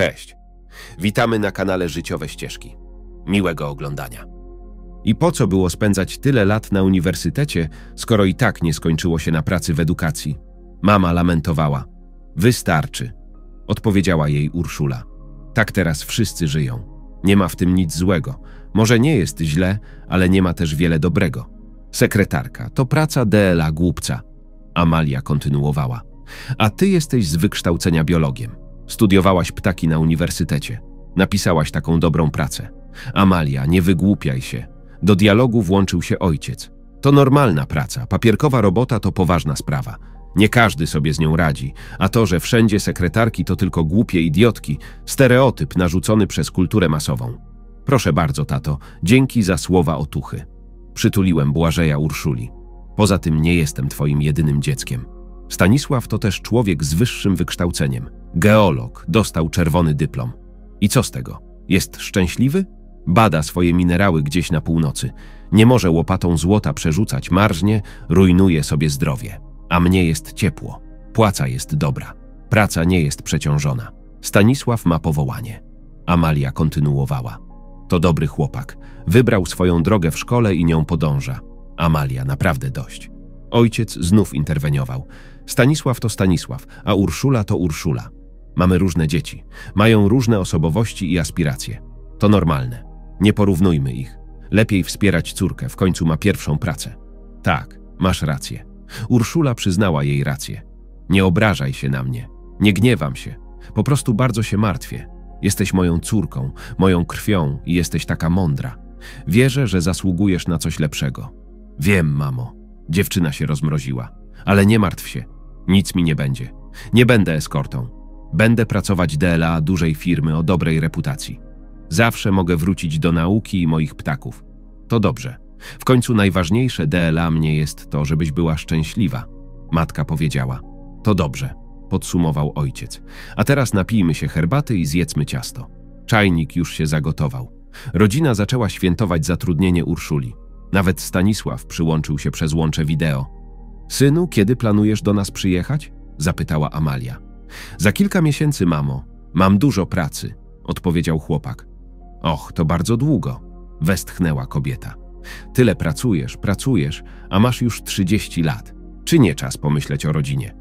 Cześć. Witamy na kanale Życiowe Ścieżki. Miłego oglądania. I po co było spędzać tyle lat na uniwersytecie, skoro i tak nie skończyło się na pracy w edukacji? Mama lamentowała. Wystarczy, odpowiedziała jej Urszula. Tak teraz wszyscy żyją. Nie ma w tym nic złego. Może nie jest źle, ale nie ma też wiele dobrego. Sekretarka to praca DLA głupca. Amalia kontynuowała. A ty jesteś z wykształcenia biologiem. Studiowałaś ptaki na uniwersytecie. Napisałaś taką dobrą pracę. Amalia, nie wygłupiaj się. Do dialogu włączył się ojciec. To normalna praca, papierkowa robota to poważna sprawa. Nie każdy sobie z nią radzi, a to, że wszędzie sekretarki to tylko głupie idiotki, stereotyp narzucony przez kulturę masową. Proszę bardzo, tato, dzięki za słowa otuchy. Przytuliłem Błażeja Urszuli. Poza tym nie jestem twoim jedynym dzieckiem. Stanisław to też człowiek z wyższym wykształceniem. Geolog, dostał czerwony dyplom. I co z tego? Jest szczęśliwy? Bada swoje minerały gdzieś na północy. Nie może łopatą złota przerzucać, marznie, rujnuje sobie zdrowie. A mnie jest ciepło. Płaca jest dobra. Praca nie jest przeciążona. Stanisław ma powołanie. Amalia kontynuowała. To dobry chłopak. Wybrał swoją drogę w szkole i nią podąża. Amalia, naprawdę dość. Ojciec znów interweniował. Stanisław to Stanisław, a Urszula to Urszula. Mamy różne dzieci, mają różne osobowości i aspiracje. To normalne. Nie porównujmy ich. Lepiej wspierać córkę, w końcu ma pierwszą pracę. Tak, masz rację. Urszula przyznała jej rację. Nie obrażaj się na mnie. Nie gniewam się. Po prostu bardzo się martwię. Jesteś moją córką, moją krwią i jesteś taka mądra. Wierzę, że zasługujesz na coś lepszego. Wiem, mamo. Dziewczyna się rozmroziła. Ale nie martw się. Nic mi nie będzie. Nie będę eskortą. Będę pracować DLA dużej firmy o dobrej reputacji. Zawsze mogę wrócić do nauki i moich ptaków. To dobrze. W końcu najważniejsze DLA mnie jest to, żebyś była szczęśliwa. Matka powiedziała. To dobrze, podsumował ojciec. A teraz napijmy się herbaty i zjedzmy ciasto. Czajnik już się zagotował. Rodzina zaczęła świętować zatrudnienie Urszuli. Nawet Stanisław przyłączył się przez łącze wideo. Synu, kiedy planujesz do nas przyjechać? zapytała Amalia. Za kilka miesięcy, mamo. Mam dużo pracy, odpowiedział chłopak. Och, to bardzo długo, westchnęła kobieta. Tyle pracujesz, pracujesz, a masz już trzydzieści lat. Czy nie czas pomyśleć o rodzinie?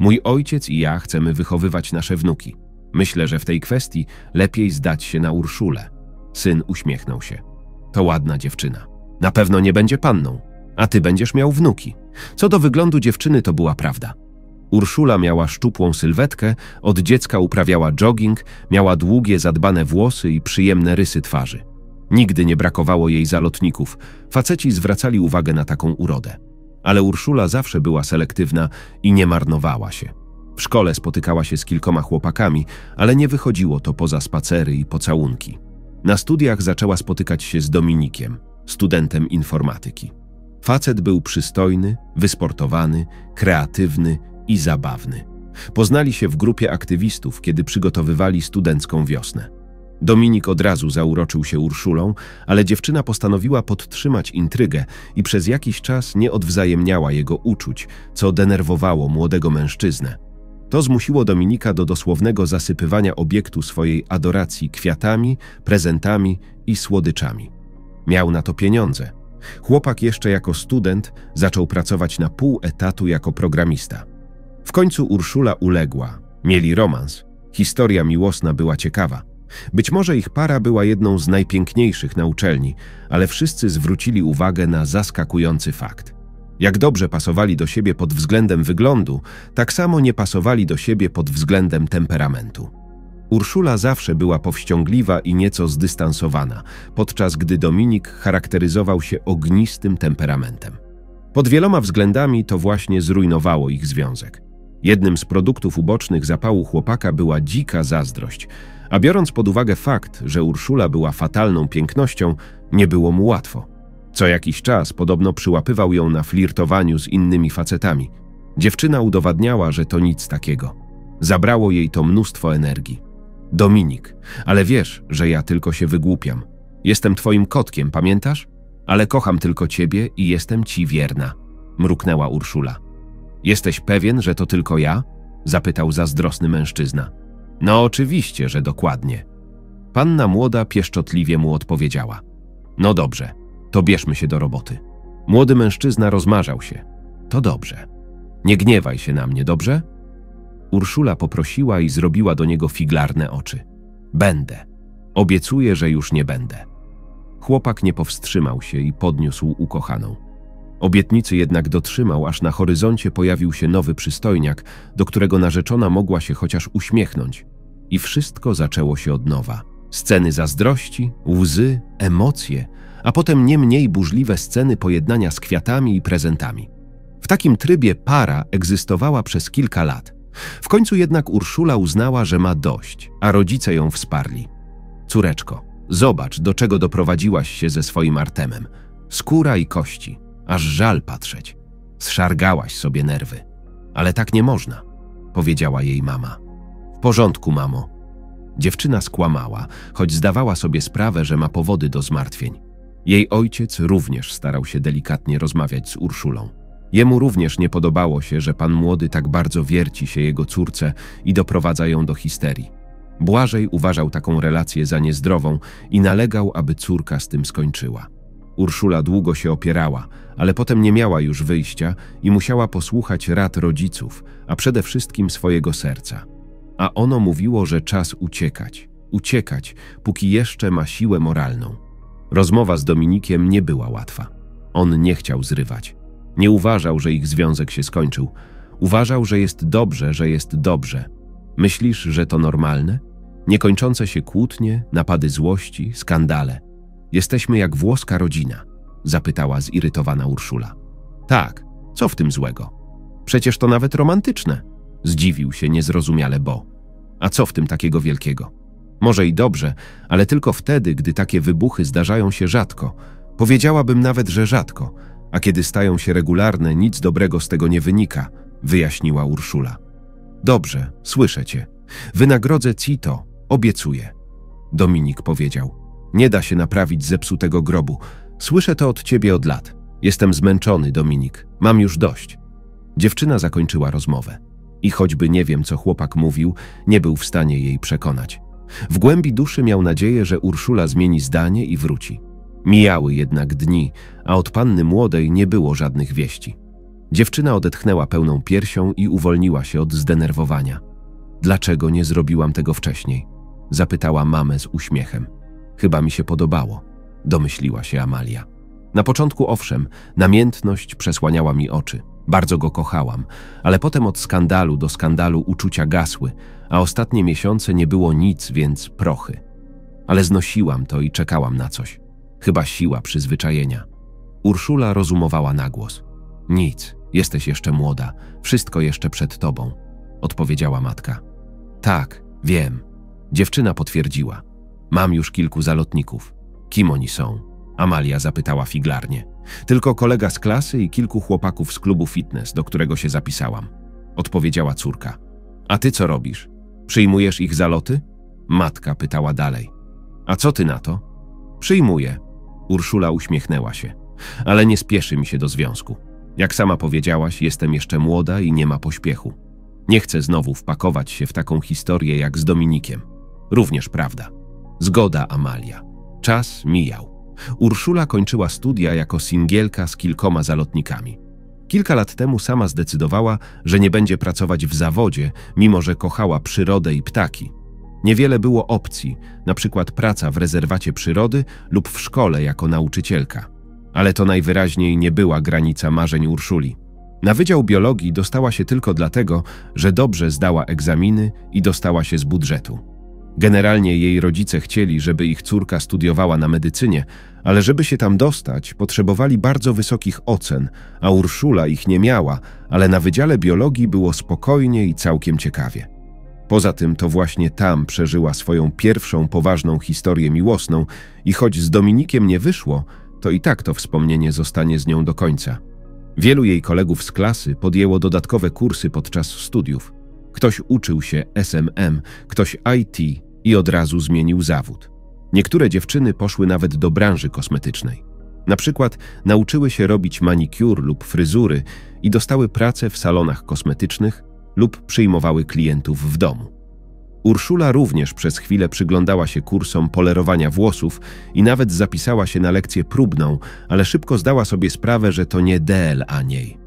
Mój ojciec i ja chcemy wychowywać nasze wnuki. Myślę, że w tej kwestii lepiej zdać się na Urszulę. Syn uśmiechnął się. To ładna dziewczyna. Na pewno nie będzie panną, a ty będziesz miał wnuki. Co do wyglądu dziewczyny, to była prawda. Urszula miała szczupłą sylwetkę, od dziecka uprawiała jogging, miała długie, zadbane włosy i przyjemne rysy twarzy. Nigdy nie brakowało jej zalotników, faceci zwracali uwagę na taką urodę. Ale Urszula zawsze była selektywna i nie marnowała się. W szkole spotykała się z kilkoma chłopakami, ale nie wychodziło to poza spacery i pocałunki. Na studiach zaczęła spotykać się z Dominikiem, studentem informatyki. Facet był przystojny, wysportowany, kreatywny i zabawny. Poznali się w grupie aktywistów, kiedy przygotowywali studencką wiosnę. Dominik od razu zauroczył się Urszulą, ale dziewczyna postanowiła podtrzymać intrygę i przez jakiś czas nie odwzajemniała jego uczuć, co denerwowało młodego mężczyznę. To zmusiło Dominika do dosłownego zasypywania obiektu swojej adoracji kwiatami, prezentami i słodyczami. Miał na to pieniądze. Chłopak jeszcze jako student zaczął pracować na pół etatu jako programista. W końcu Urszula uległa. Mieli romans. Historia miłosna była ciekawa. Być może ich para była jedną z najpiękniejszych na uczelni, ale wszyscy zwrócili uwagę na zaskakujący fakt. Jak dobrze pasowali do siebie pod względem wyglądu, tak samo nie pasowali do siebie pod względem temperamentu. Urszula zawsze była powściągliwa i nieco zdystansowana, podczas gdy Dominik charakteryzował się ognistym temperamentem. Pod wieloma względami to właśnie zrujnowało ich związek. Jednym z produktów ubocznych zapału chłopaka była dzika zazdrość, a biorąc pod uwagę fakt, że Urszula była fatalną pięknością, nie było mu łatwo. Co jakiś czas podobno przyłapywał ją na flirtowaniu z innymi facetami. Dziewczyna udowadniała, że to nic takiego. Zabrało jej to mnóstwo energii. Dominik, ale wiesz, że ja tylko się wygłupiam. Jestem twoim kotkiem, pamiętasz? Ale kocham tylko ciebie i jestem ci wierna, mruknęła Urszula. Jesteś pewien, że to tylko ja? zapytał zazdrosny mężczyzna. No oczywiście, że dokładnie. Panna młoda pieszczotliwie mu odpowiedziała. No dobrze, to bierzmy się do roboty. Młody mężczyzna rozmarzał się. To dobrze. Nie gniewaj się na mnie, dobrze? Urszula poprosiła i zrobiła do niego figlarne oczy. Będę. Obiecuję, że już nie będę. Chłopak nie powstrzymał się i podniósł ukochaną. Obietnicy jednak dotrzymał, aż na horyzoncie pojawił się nowy przystojniak, do którego narzeczona mogła się chociaż uśmiechnąć. I wszystko zaczęło się od nowa. Sceny zazdrości, łzy, emocje, a potem nie mniej burzliwe sceny pojednania z kwiatami i prezentami. W takim trybie para egzystowała przez kilka lat. W końcu jednak Urszula uznała, że ma dość, a rodzice ją wsparli. Córeczko, zobacz, do czego doprowadziłaś się ze swoim Artemem. Skóra i kości, aż żal patrzeć. Zszargałaś sobie nerwy. Ale tak nie można, powiedziała jej mama. W porządku, mamo. Dziewczyna skłamała, choć zdawała sobie sprawę, że ma powody do zmartwień. Jej ojciec również starał się delikatnie rozmawiać z Urszulą. Jemu również nie podobało się, że pan młody tak bardzo wierci się jego córce i doprowadza ją do histerii. Błażej uważał taką relację za niezdrową i nalegał, aby córka z tym skończyła. Urszula długo się opierała, ale potem nie miała już wyjścia i musiała posłuchać rad rodziców, a przede wszystkim swojego serca. A ono mówiło, że czas uciekać, uciekać, póki jeszcze ma siłę moralną. Rozmowa z Dominikiem nie była łatwa. On nie chciał zrywać. Nie uważał, że ich związek się skończył. Uważał, że jest dobrze, że jest dobrze. Myślisz, że to normalne? Niekończące się kłótnie, napady złości, skandale. Jesteśmy jak włoska rodzina, zapytała zirytowana Urszula. Tak, co w tym złego? Przecież to nawet romantyczne, zdziwił się niezrozumiale Bo. A co w tym takiego wielkiego? Może i dobrze, ale tylko wtedy, gdy takie wybuchy zdarzają się rzadko. Powiedziałabym nawet, że rzadko, a kiedy stają się regularne, nic dobrego z tego nie wynika, wyjaśniła Urszula. Dobrze, słyszę cię. Wynagrodzę ci to, obiecuję. Dominik powiedział. Nie da się naprawić zepsutego grobu. Słyszę to od ciebie od lat. Jestem zmęczony, Dominik. Mam już dość. Dziewczyna zakończyła rozmowę. I choćby nie wiem, co chłopak mówił, nie był w stanie jej przekonać. W głębi duszy miał nadzieję, że Urszula zmieni zdanie i wróci. Mijały jednak dni, a od panny młodej nie było żadnych wieści. Dziewczyna odetchnęła pełną piersią i uwolniła się od zdenerwowania. Dlaczego nie zrobiłam tego wcześniej? Zapytała mamę z uśmiechem. Chyba mi się podobało, domyśliła się Amalia. Na początku owszem, namiętność przesłaniała mi oczy. Bardzo go kochałam, ale potem od skandalu do skandalu uczucia gasły, a ostatnie miesiące nie było nic, więc prochy. Ale znosiłam to i czekałam na coś. Chyba siła przyzwyczajenia. Urszula rozumowała na głos. Nic, jesteś jeszcze młoda, wszystko jeszcze przed tobą, odpowiedziała matka. Tak, wiem. Dziewczyna potwierdziła. Mam już kilku zalotników. Kim oni są? Amalia zapytała figlarnie. Tylko kolega z klasy i kilku chłopaków z klubu fitness, do którego się zapisałam. Odpowiedziała córka. A ty co robisz? Przyjmujesz ich zaloty? Matka pytała dalej. A co ty na to? Przyjmuję. Urszula uśmiechnęła się. Ale nie spieszy mi się do związku. Jak sama powiedziałaś, jestem jeszcze młoda i nie ma pośpiechu. Nie chcę znowu wpakować się w taką historię jak z Dominikiem. Również prawda. Zgoda, Amalia. Czas mijał. Urszula kończyła studia jako singielka z kilkoma zalotnikami. Kilka lat temu sama zdecydowała, że nie będzie pracować w zawodzie, mimo że kochała przyrodę i ptaki. Niewiele było opcji, na przykład praca w rezerwacie przyrody lub w szkole jako nauczycielka. Ale to najwyraźniej nie była granica marzeń Urszuli. Na Wydział Biologii dostała się tylko dlatego, że dobrze zdała egzaminy i dostała się z budżetu. Generalnie jej rodzice chcieli, żeby ich córka studiowała na medycynie, ale żeby się tam dostać, potrzebowali bardzo wysokich ocen, a Urszula ich nie miała, ale na Wydziale Biologii było spokojnie i całkiem ciekawie. Poza tym to właśnie tam przeżyła swoją pierwszą poważną historię miłosną i choć z Dominikiem nie wyszło, to i tak to wspomnienie zostanie z nią do końca. Wielu jej kolegów z klasy podjęło dodatkowe kursy podczas studiów. Ktoś uczył się SMM, ktoś IT i od razu zmienił zawód. Niektóre dziewczyny poszły nawet do branży kosmetycznej. Na przykład nauczyły się robić manikur lub fryzury i dostały pracę w salonach kosmetycznych lub przyjmowały klientów w domu. Urszula również przez chwilę przyglądała się kursom polerowania włosów i nawet zapisała się na lekcję próbną, ale szybko zdała sobie sprawę, że to nie DLA niej.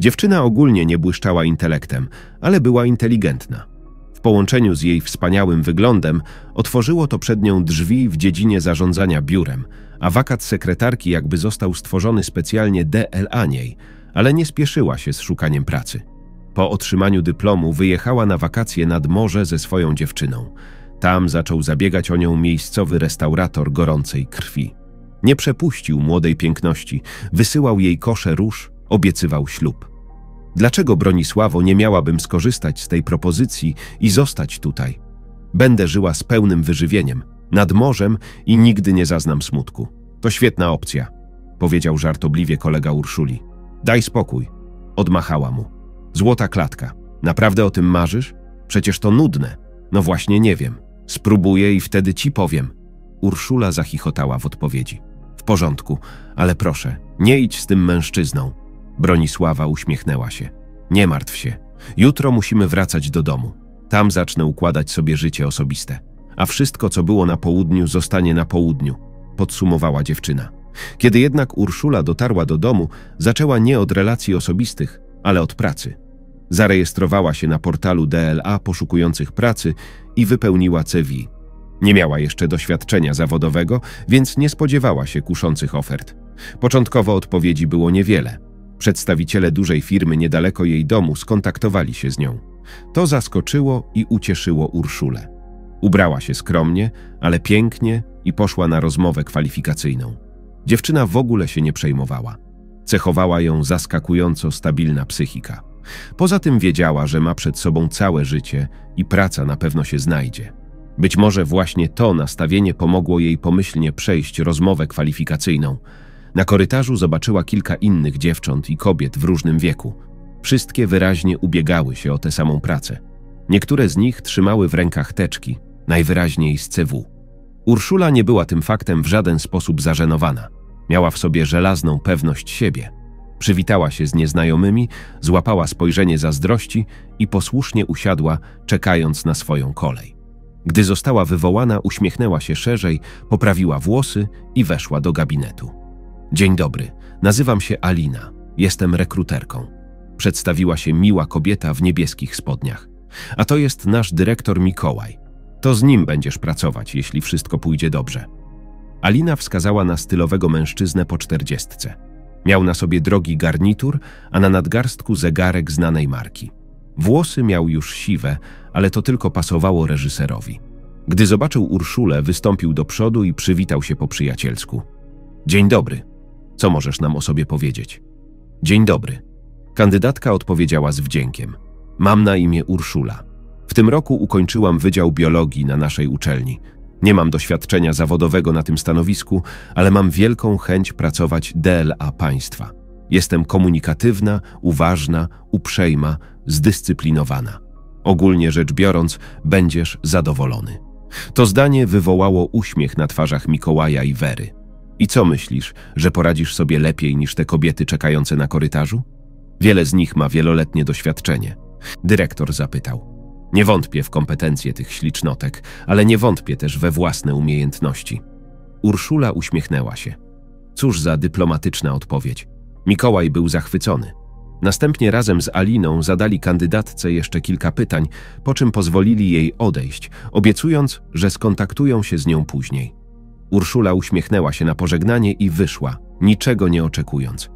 Dziewczyna ogólnie nie błyszczała intelektem, ale była inteligentna. W połączeniu z jej wspaniałym wyglądem otworzyło to przed nią drzwi w dziedzinie zarządzania biurem, a wakat sekretarki jakby został stworzony specjalnie DLA niej, ale nie spieszyła się z szukaniem pracy. Po otrzymaniu dyplomu wyjechała na wakacje nad morze ze swoją dziewczyną. Tam zaczął zabiegać o nią miejscowy restaurator gorącej krwi. Nie przepuścił młodej piękności, wysyłał jej kosze róż, obiecywał ślub. Dlaczego Bronisławo nie miałabym skorzystać z tej propozycji i zostać tutaj? Będę żyła z pełnym wyżywieniem, nad morzem i nigdy nie zaznam smutku. To świetna opcja, powiedział żartobliwie kolega Urszuli. Daj spokój, odmachała mu. Złota klatka. Naprawdę o tym marzysz? Przecież to nudne. No właśnie nie wiem. Spróbuję i wtedy ci powiem. Urszula zachichotała w odpowiedzi. W porządku, ale proszę, nie idź z tym mężczyzną. Bronisława uśmiechnęła się. Nie martw się. Jutro musimy wracać do domu. Tam zacznę układać sobie życie osobiste. A wszystko, co było na południu, zostanie na południu, podsumowała dziewczyna. Kiedy jednak Urszula dotarła do domu, zaczęła nie od relacji osobistych, ale od pracy. Zarejestrowała się na portalu DLA poszukujących pracy i wypełniła CV. Nie miała jeszcze doświadczenia zawodowego, więc nie spodziewała się kuszących ofert. Początkowo odpowiedzi było niewiele. Przedstawiciele dużej firmy niedaleko jej domu skontaktowali się z nią. To zaskoczyło i ucieszyło Urszulę. Ubrała się skromnie, ale pięknie i poszła na rozmowę kwalifikacyjną. Dziewczyna w ogóle się nie przejmowała. Cechowała ją zaskakująco stabilna psychika. Poza tym wiedziała, że ma przed sobą całe życie i praca na pewno się znajdzie. Być może właśnie to nastawienie pomogło jej pomyślnie przejść rozmowę kwalifikacyjną. Na korytarzu zobaczyła kilka innych dziewcząt i kobiet w różnym wieku. Wszystkie wyraźnie ubiegały się o tę samą pracę. Niektóre z nich trzymały w rękach teczki, najwyraźniej z CW. Urszula nie była tym faktem w żaden sposób zażenowana. Miała w sobie żelazną pewność siebie. Przywitała się z nieznajomymi, złapała spojrzenie zazdrości i posłusznie usiadła, czekając na swoją kolej. Gdy została wywołana, uśmiechnęła się szerzej, poprawiła włosy i weszła do gabinetu. Dzień dobry, nazywam się Alina, jestem rekruterką. Przedstawiła się miła kobieta w niebieskich spodniach. A to jest nasz dyrektor Mikołaj. To z nim będziesz pracować, jeśli wszystko pójdzie dobrze. Alina wskazała na stylowego mężczyznę po czterdziestce. Miał na sobie drogi garnitur, a na nadgarstku zegarek znanej marki. Włosy miał już siwe, ale to tylko pasowało reżyserowi. Gdy zobaczył Urszulę, wystąpił do przodu i przywitał się po przyjacielsku. Dzień dobry. Co możesz nam o sobie powiedzieć? Dzień dobry. Kandydatka odpowiedziała z wdziękiem. Mam na imię Urszula. W tym roku ukończyłam Wydział Biologii na naszej uczelni. Nie mam doświadczenia zawodowego na tym stanowisku, ale mam wielką chęć pracować DLA państwa. Jestem komunikatywna, uważna, uprzejma, zdyscyplinowana. Ogólnie rzecz biorąc, będziesz zadowolony. To zdanie wywołało uśmiech na twarzach Mikołaja i Wery. I co myślisz, że poradzisz sobie lepiej niż te kobiety czekające na korytarzu? Wiele z nich ma wieloletnie doświadczenie. Dyrektor zapytał. Nie wątpię w kompetencje tych ślicznotek, ale nie wątpię też we własne umiejętności. Urszula uśmiechnęła się. Cóż za dyplomatyczna odpowiedź. Mikołaj był zachwycony. Następnie razem z Aliną zadali kandydatce jeszcze kilka pytań, po czym pozwolili jej odejść, obiecując, że skontaktują się z nią później. Urszula uśmiechnęła się na pożegnanie i wyszła, niczego nie oczekując.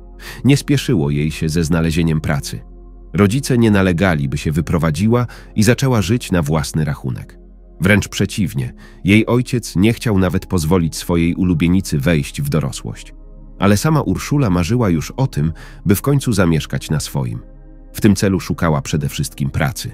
Nie spieszyło jej się ze znalezieniem pracy. Rodzice nie nalegali, by się wyprowadziła i zaczęła żyć na własny rachunek. Wręcz przeciwnie, jej ojciec nie chciał nawet pozwolić swojej ulubienicy wejść w dorosłość. Ale sama Urszula marzyła już o tym, by w końcu zamieszkać na swoim. W tym celu szukała przede wszystkim pracy.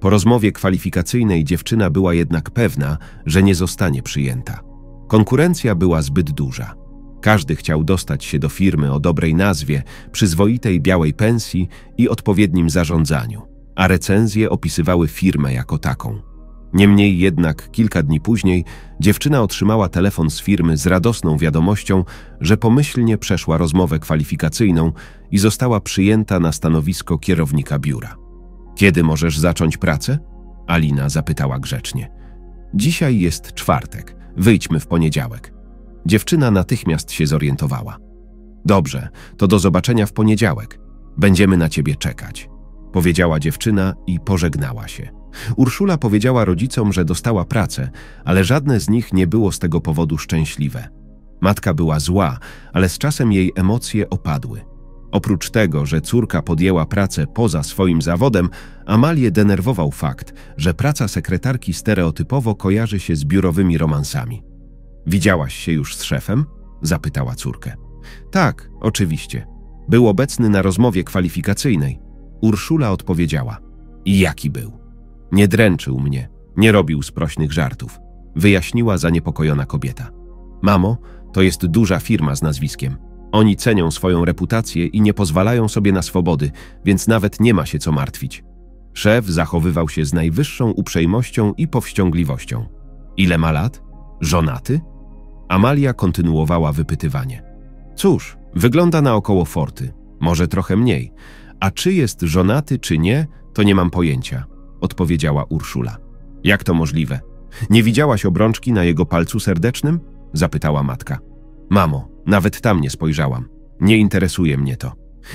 Po rozmowie kwalifikacyjnej dziewczyna była jednak pewna, że nie zostanie przyjęta. Konkurencja była zbyt duża. Każdy chciał dostać się do firmy o dobrej nazwie, przyzwoitej białej pensji i odpowiednim zarządzaniu, a recenzje opisywały firmę jako taką. Niemniej jednak kilka dni później dziewczyna otrzymała telefon z firmy z radosną wiadomością, że pomyślnie przeszła rozmowę kwalifikacyjną i została przyjęta na stanowisko kierownika biura. Kiedy możesz zacząć pracę? Alina zapytała grzecznie. Dzisiaj jest czwartek, wyjdźmy w poniedziałek. Dziewczyna natychmiast się zorientowała. Dobrze, to do zobaczenia w poniedziałek. Będziemy na ciebie czekać, powiedziała dziewczyna i pożegnała się. Urszula powiedziała rodzicom, że dostała pracę, ale żadne z nich nie było z tego powodu szczęśliwe. Matka była zła, ale z czasem jej emocje opadły. Oprócz tego, że córka podjęła pracę poza swoim zawodem, Amalię denerwował fakt, że praca sekretarki stereotypowo kojarzy się z biurowymi romansami. Widziałaś się już z szefem? zapytała córkę. Tak, oczywiście. Był obecny na rozmowie kwalifikacyjnej. Urszula odpowiedziała. Jaki był? Nie dręczył mnie, nie robił sprośnych żartów. Wyjaśniła zaniepokojona kobieta. Mamo, to jest duża firma z nazwiskiem. Oni cenią swoją reputację i nie pozwalają sobie na swobody, więc nawet nie ma się co martwić. Szef zachowywał się z najwyższą uprzejmością i powściągliwością. Ile ma lat? Żonaty? Amalia kontynuowała wypytywanie. Cóż, wygląda na około forty, może trochę mniej. A czy jest żonaty, czy nie, to nie mam pojęcia, odpowiedziała Urszula. Jak to możliwe? Nie widziałaś obrączki na jego palcu serdecznym? zapytała matka. Mamo, nawet tam nie spojrzałam. Nie interesuje mnie to.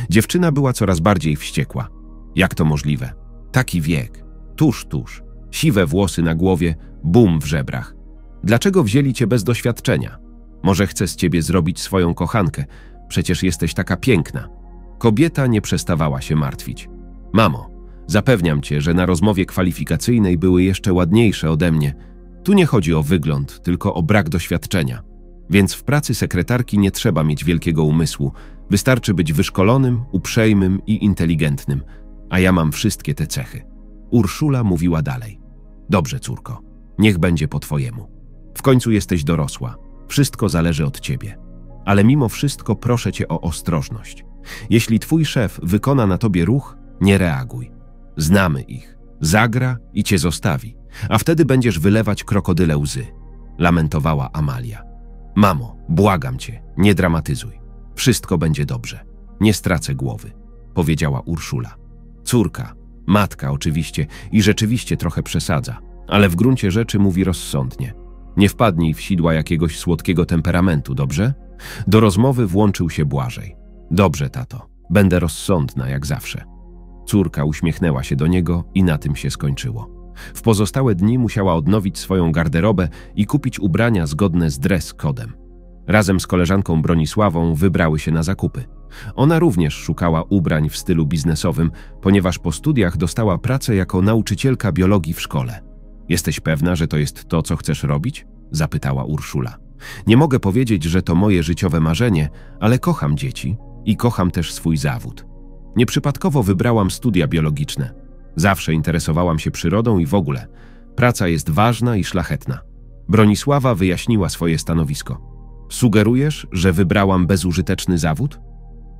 Dziewczyna była coraz bardziej wściekła. Jak to możliwe? Taki wiek. Tuż, tuż. Siwe włosy na głowie, bum w żebrach. Dlaczego wzięli cię bez doświadczenia? Może chce z ciebie zrobić swoją kochankę. Przecież jesteś taka piękna. Kobieta nie przestawała się martwić. Mamo, zapewniam cię, że na rozmowie kwalifikacyjnej były jeszcze ładniejsze ode mnie. Tu nie chodzi o wygląd, tylko o brak doświadczenia. Więc w pracy sekretarki nie trzeba mieć wielkiego umysłu. Wystarczy być wyszkolonym, uprzejmym i inteligentnym. A ja mam wszystkie te cechy. Urszula mówiła dalej. Dobrze, córko, niech będzie po twojemu. W końcu jesteś dorosła. Wszystko zależy od ciebie. Ale mimo wszystko proszę cię o ostrożność. Jeśli twój szef wykona na tobie ruch, nie reaguj. Znamy ich. Zagra i cię zostawi. A wtedy będziesz wylewać krokodyle łzy. Lamentowała Amalia. Mamo, błagam cię, nie dramatyzuj. Wszystko będzie dobrze. Nie stracę głowy, powiedziała Urszula. Córka, matka oczywiście i rzeczywiście trochę przesadza, ale w gruncie rzeczy mówi rozsądnie. Nie wpadnij w sidła jakiegoś słodkiego temperamentu, dobrze? Do rozmowy włączył się Błażej. Dobrze, tato, będę rozsądna jak zawsze. Córka uśmiechnęła się do niego i na tym się skończyło. W pozostałe dni musiała odnowić swoją garderobę i kupić ubrania zgodne z dress kodem. Razem z koleżanką Bronisławą wybrały się na zakupy. Ona również szukała ubrań w stylu biznesowym, ponieważ po studiach dostała pracę jako nauczycielka biologii w szkole. Jesteś pewna, że to jest to, co chcesz robić? zapytała Urszula. Nie mogę powiedzieć, że to moje życiowe marzenie, ale kocham dzieci i kocham też swój zawód. Nieprzypadkowo wybrałam studia biologiczne. Zawsze interesowałam się przyrodą i w ogóle. Praca jest ważna i szlachetna. Bronisława wyjaśniła swoje stanowisko. Sugerujesz, że wybrałam bezużyteczny zawód?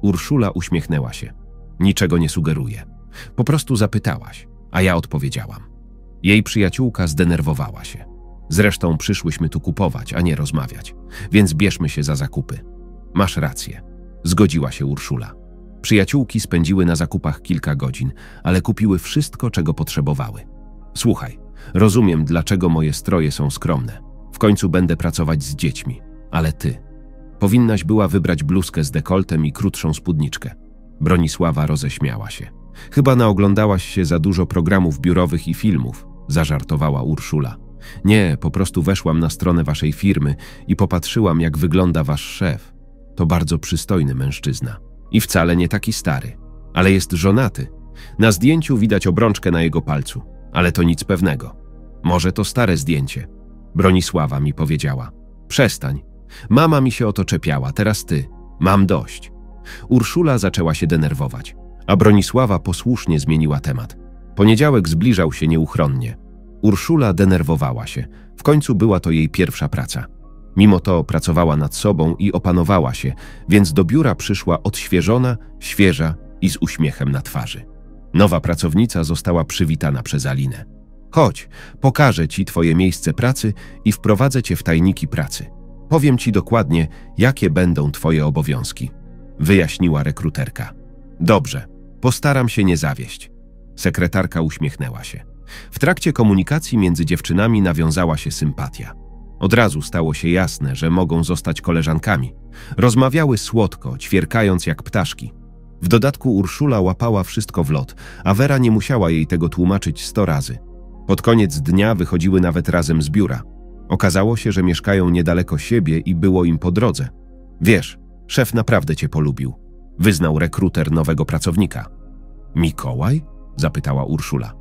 Urszula uśmiechnęła się. Niczego nie sugeruję. Po prostu zapytałaś, a ja odpowiedziałam. Jej przyjaciółka zdenerwowała się. Zresztą przyszłyśmy tu kupować, a nie rozmawiać, więc bierzmy się za zakupy. Masz rację, zgodziła się Urszula. Przyjaciółki spędziły na zakupach kilka godzin, ale kupiły wszystko, czego potrzebowały. Słuchaj, rozumiem, dlaczego moje stroje są skromne. W końcu będę pracować z dziećmi, ale ty. Powinnaś była wybrać bluzkę z dekoltem i krótszą spódniczkę. Bronisława roześmiała się. Chyba naoglądałaś się za dużo programów biurowych i filmów, zażartowała Urszula. Nie, po prostu weszłam na stronę waszej firmy i popatrzyłam, jak wygląda wasz szef. To bardzo przystojny mężczyzna. I wcale nie taki stary, ale jest żonaty. Na zdjęciu widać obrączkę na jego palcu, ale to nic pewnego. Może to stare zdjęcie. Bronisława mi powiedziała. Przestań. Mama mi się o to czepiała, teraz ty. Mam dość. Urszula zaczęła się denerwować, a Bronisława posłusznie zmieniła temat. Poniedziałek zbliżał się nieuchronnie. Urszula denerwowała się. W końcu była to jej pierwsza praca. Mimo to pracowała nad sobą i opanowała się, więc do biura przyszła odświeżona, świeża i z uśmiechem na twarzy. Nowa pracownica została przywitana przez Alinę. Chodź, pokażę ci twoje miejsce pracy i wprowadzę cię w tajniki pracy. Powiem ci dokładnie, jakie będą twoje obowiązki. Wyjaśniła rekruterka. Dobrze, postaram się nie zawieść. Sekretarka uśmiechnęła się. W trakcie komunikacji między dziewczynami nawiązała się sympatia. Od razu stało się jasne, że mogą zostać koleżankami. Rozmawiały słodko, ćwierkając jak ptaszki. W dodatku Urszula łapała wszystko w lot, a Wera nie musiała jej tego tłumaczyć sto razy. Pod koniec dnia wychodziły nawet razem z biura. Okazało się, że mieszkają niedaleko siebie i było im po drodze. Wiesz, szef naprawdę cię polubił. Wyznał rekruter nowego pracownika. Mikołaj? Zapytała Urszula.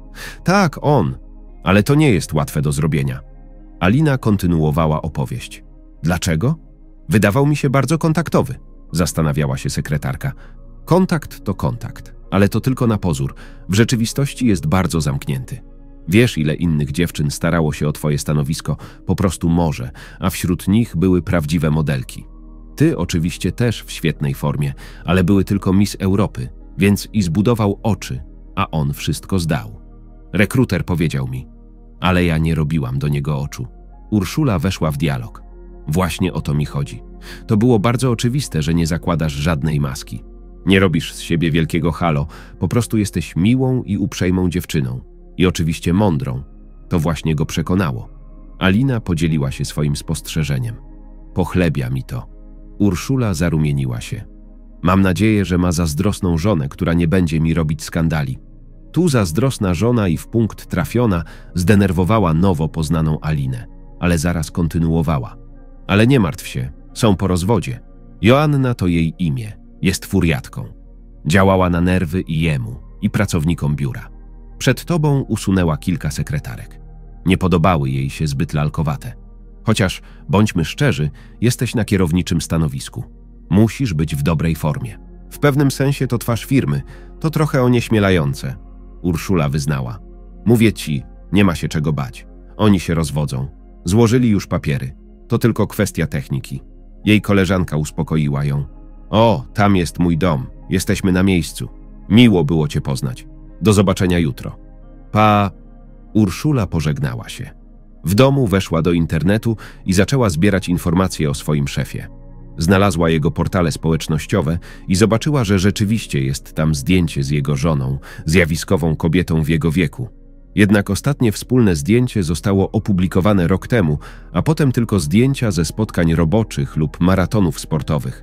Tak, on, ale to nie jest łatwe do zrobienia. Alina kontynuowała opowieść. Dlaczego? Wydawał mi się bardzo kontaktowy, zastanawiała się sekretarka. Kontakt to kontakt, ale to tylko na pozór. W rzeczywistości jest bardzo zamknięty. Wiesz, ile innych dziewczyn starało się o twoje stanowisko, po prostu może, a wśród nich były prawdziwe modelki. Ty oczywiście też w świetnej formie, ale były tylko Miss Europy, więc i zbudował oczy, a on wszystko zdał. Rekruter powiedział mi, ale ja nie robiłam do niego oczu. Urszula weszła w dialog. Właśnie o to mi chodzi. To było bardzo oczywiste, że nie zakładasz żadnej maski. Nie robisz z siebie wielkiego halo, po prostu jesteś miłą i uprzejmą dziewczyną. I oczywiście mądrą. To właśnie go przekonało. Alina podzieliła się swoim spostrzeżeniem. Pochlebia mi to. Urszula zarumieniła się. Mam nadzieję, że ma zazdrosną żonę, która nie będzie mi robić skandali. Tu zazdrosna żona i w punkt trafiona zdenerwowała nowo poznaną Alinę, ale zaraz kontynuowała. Ale nie martw się, są po rozwodzie. Joanna to jej imię, jest furiatką. Działała na nerwy i jemu, i pracownikom biura. Przed tobą usunęła kilka sekretarek. Nie podobały jej się zbyt lalkowate. Chociaż, bądźmy szczerzy, jesteś na kierowniczym stanowisku. Musisz być w dobrej formie. W pewnym sensie to twarz firmy, to trochę onieśmielające. Urszula wyznała. Mówię ci, nie ma się czego bać. Oni się rozwodzą. Złożyli już papiery. To tylko kwestia techniki. Jej koleżanka uspokoiła ją. O, tam jest mój dom. Jesteśmy na miejscu. Miło było cię poznać. Do zobaczenia jutro. Pa. Urszula pożegnała się. W domu weszła do internetu i zaczęła zbierać informacje o swoim szefie. Znalazła jego portale społecznościowe i zobaczyła, że rzeczywiście jest tam zdjęcie z jego żoną, zjawiskową kobietą w jego wieku. Jednak ostatnie wspólne zdjęcie zostało opublikowane rok temu, a potem tylko zdjęcia ze spotkań roboczych lub maratonów sportowych.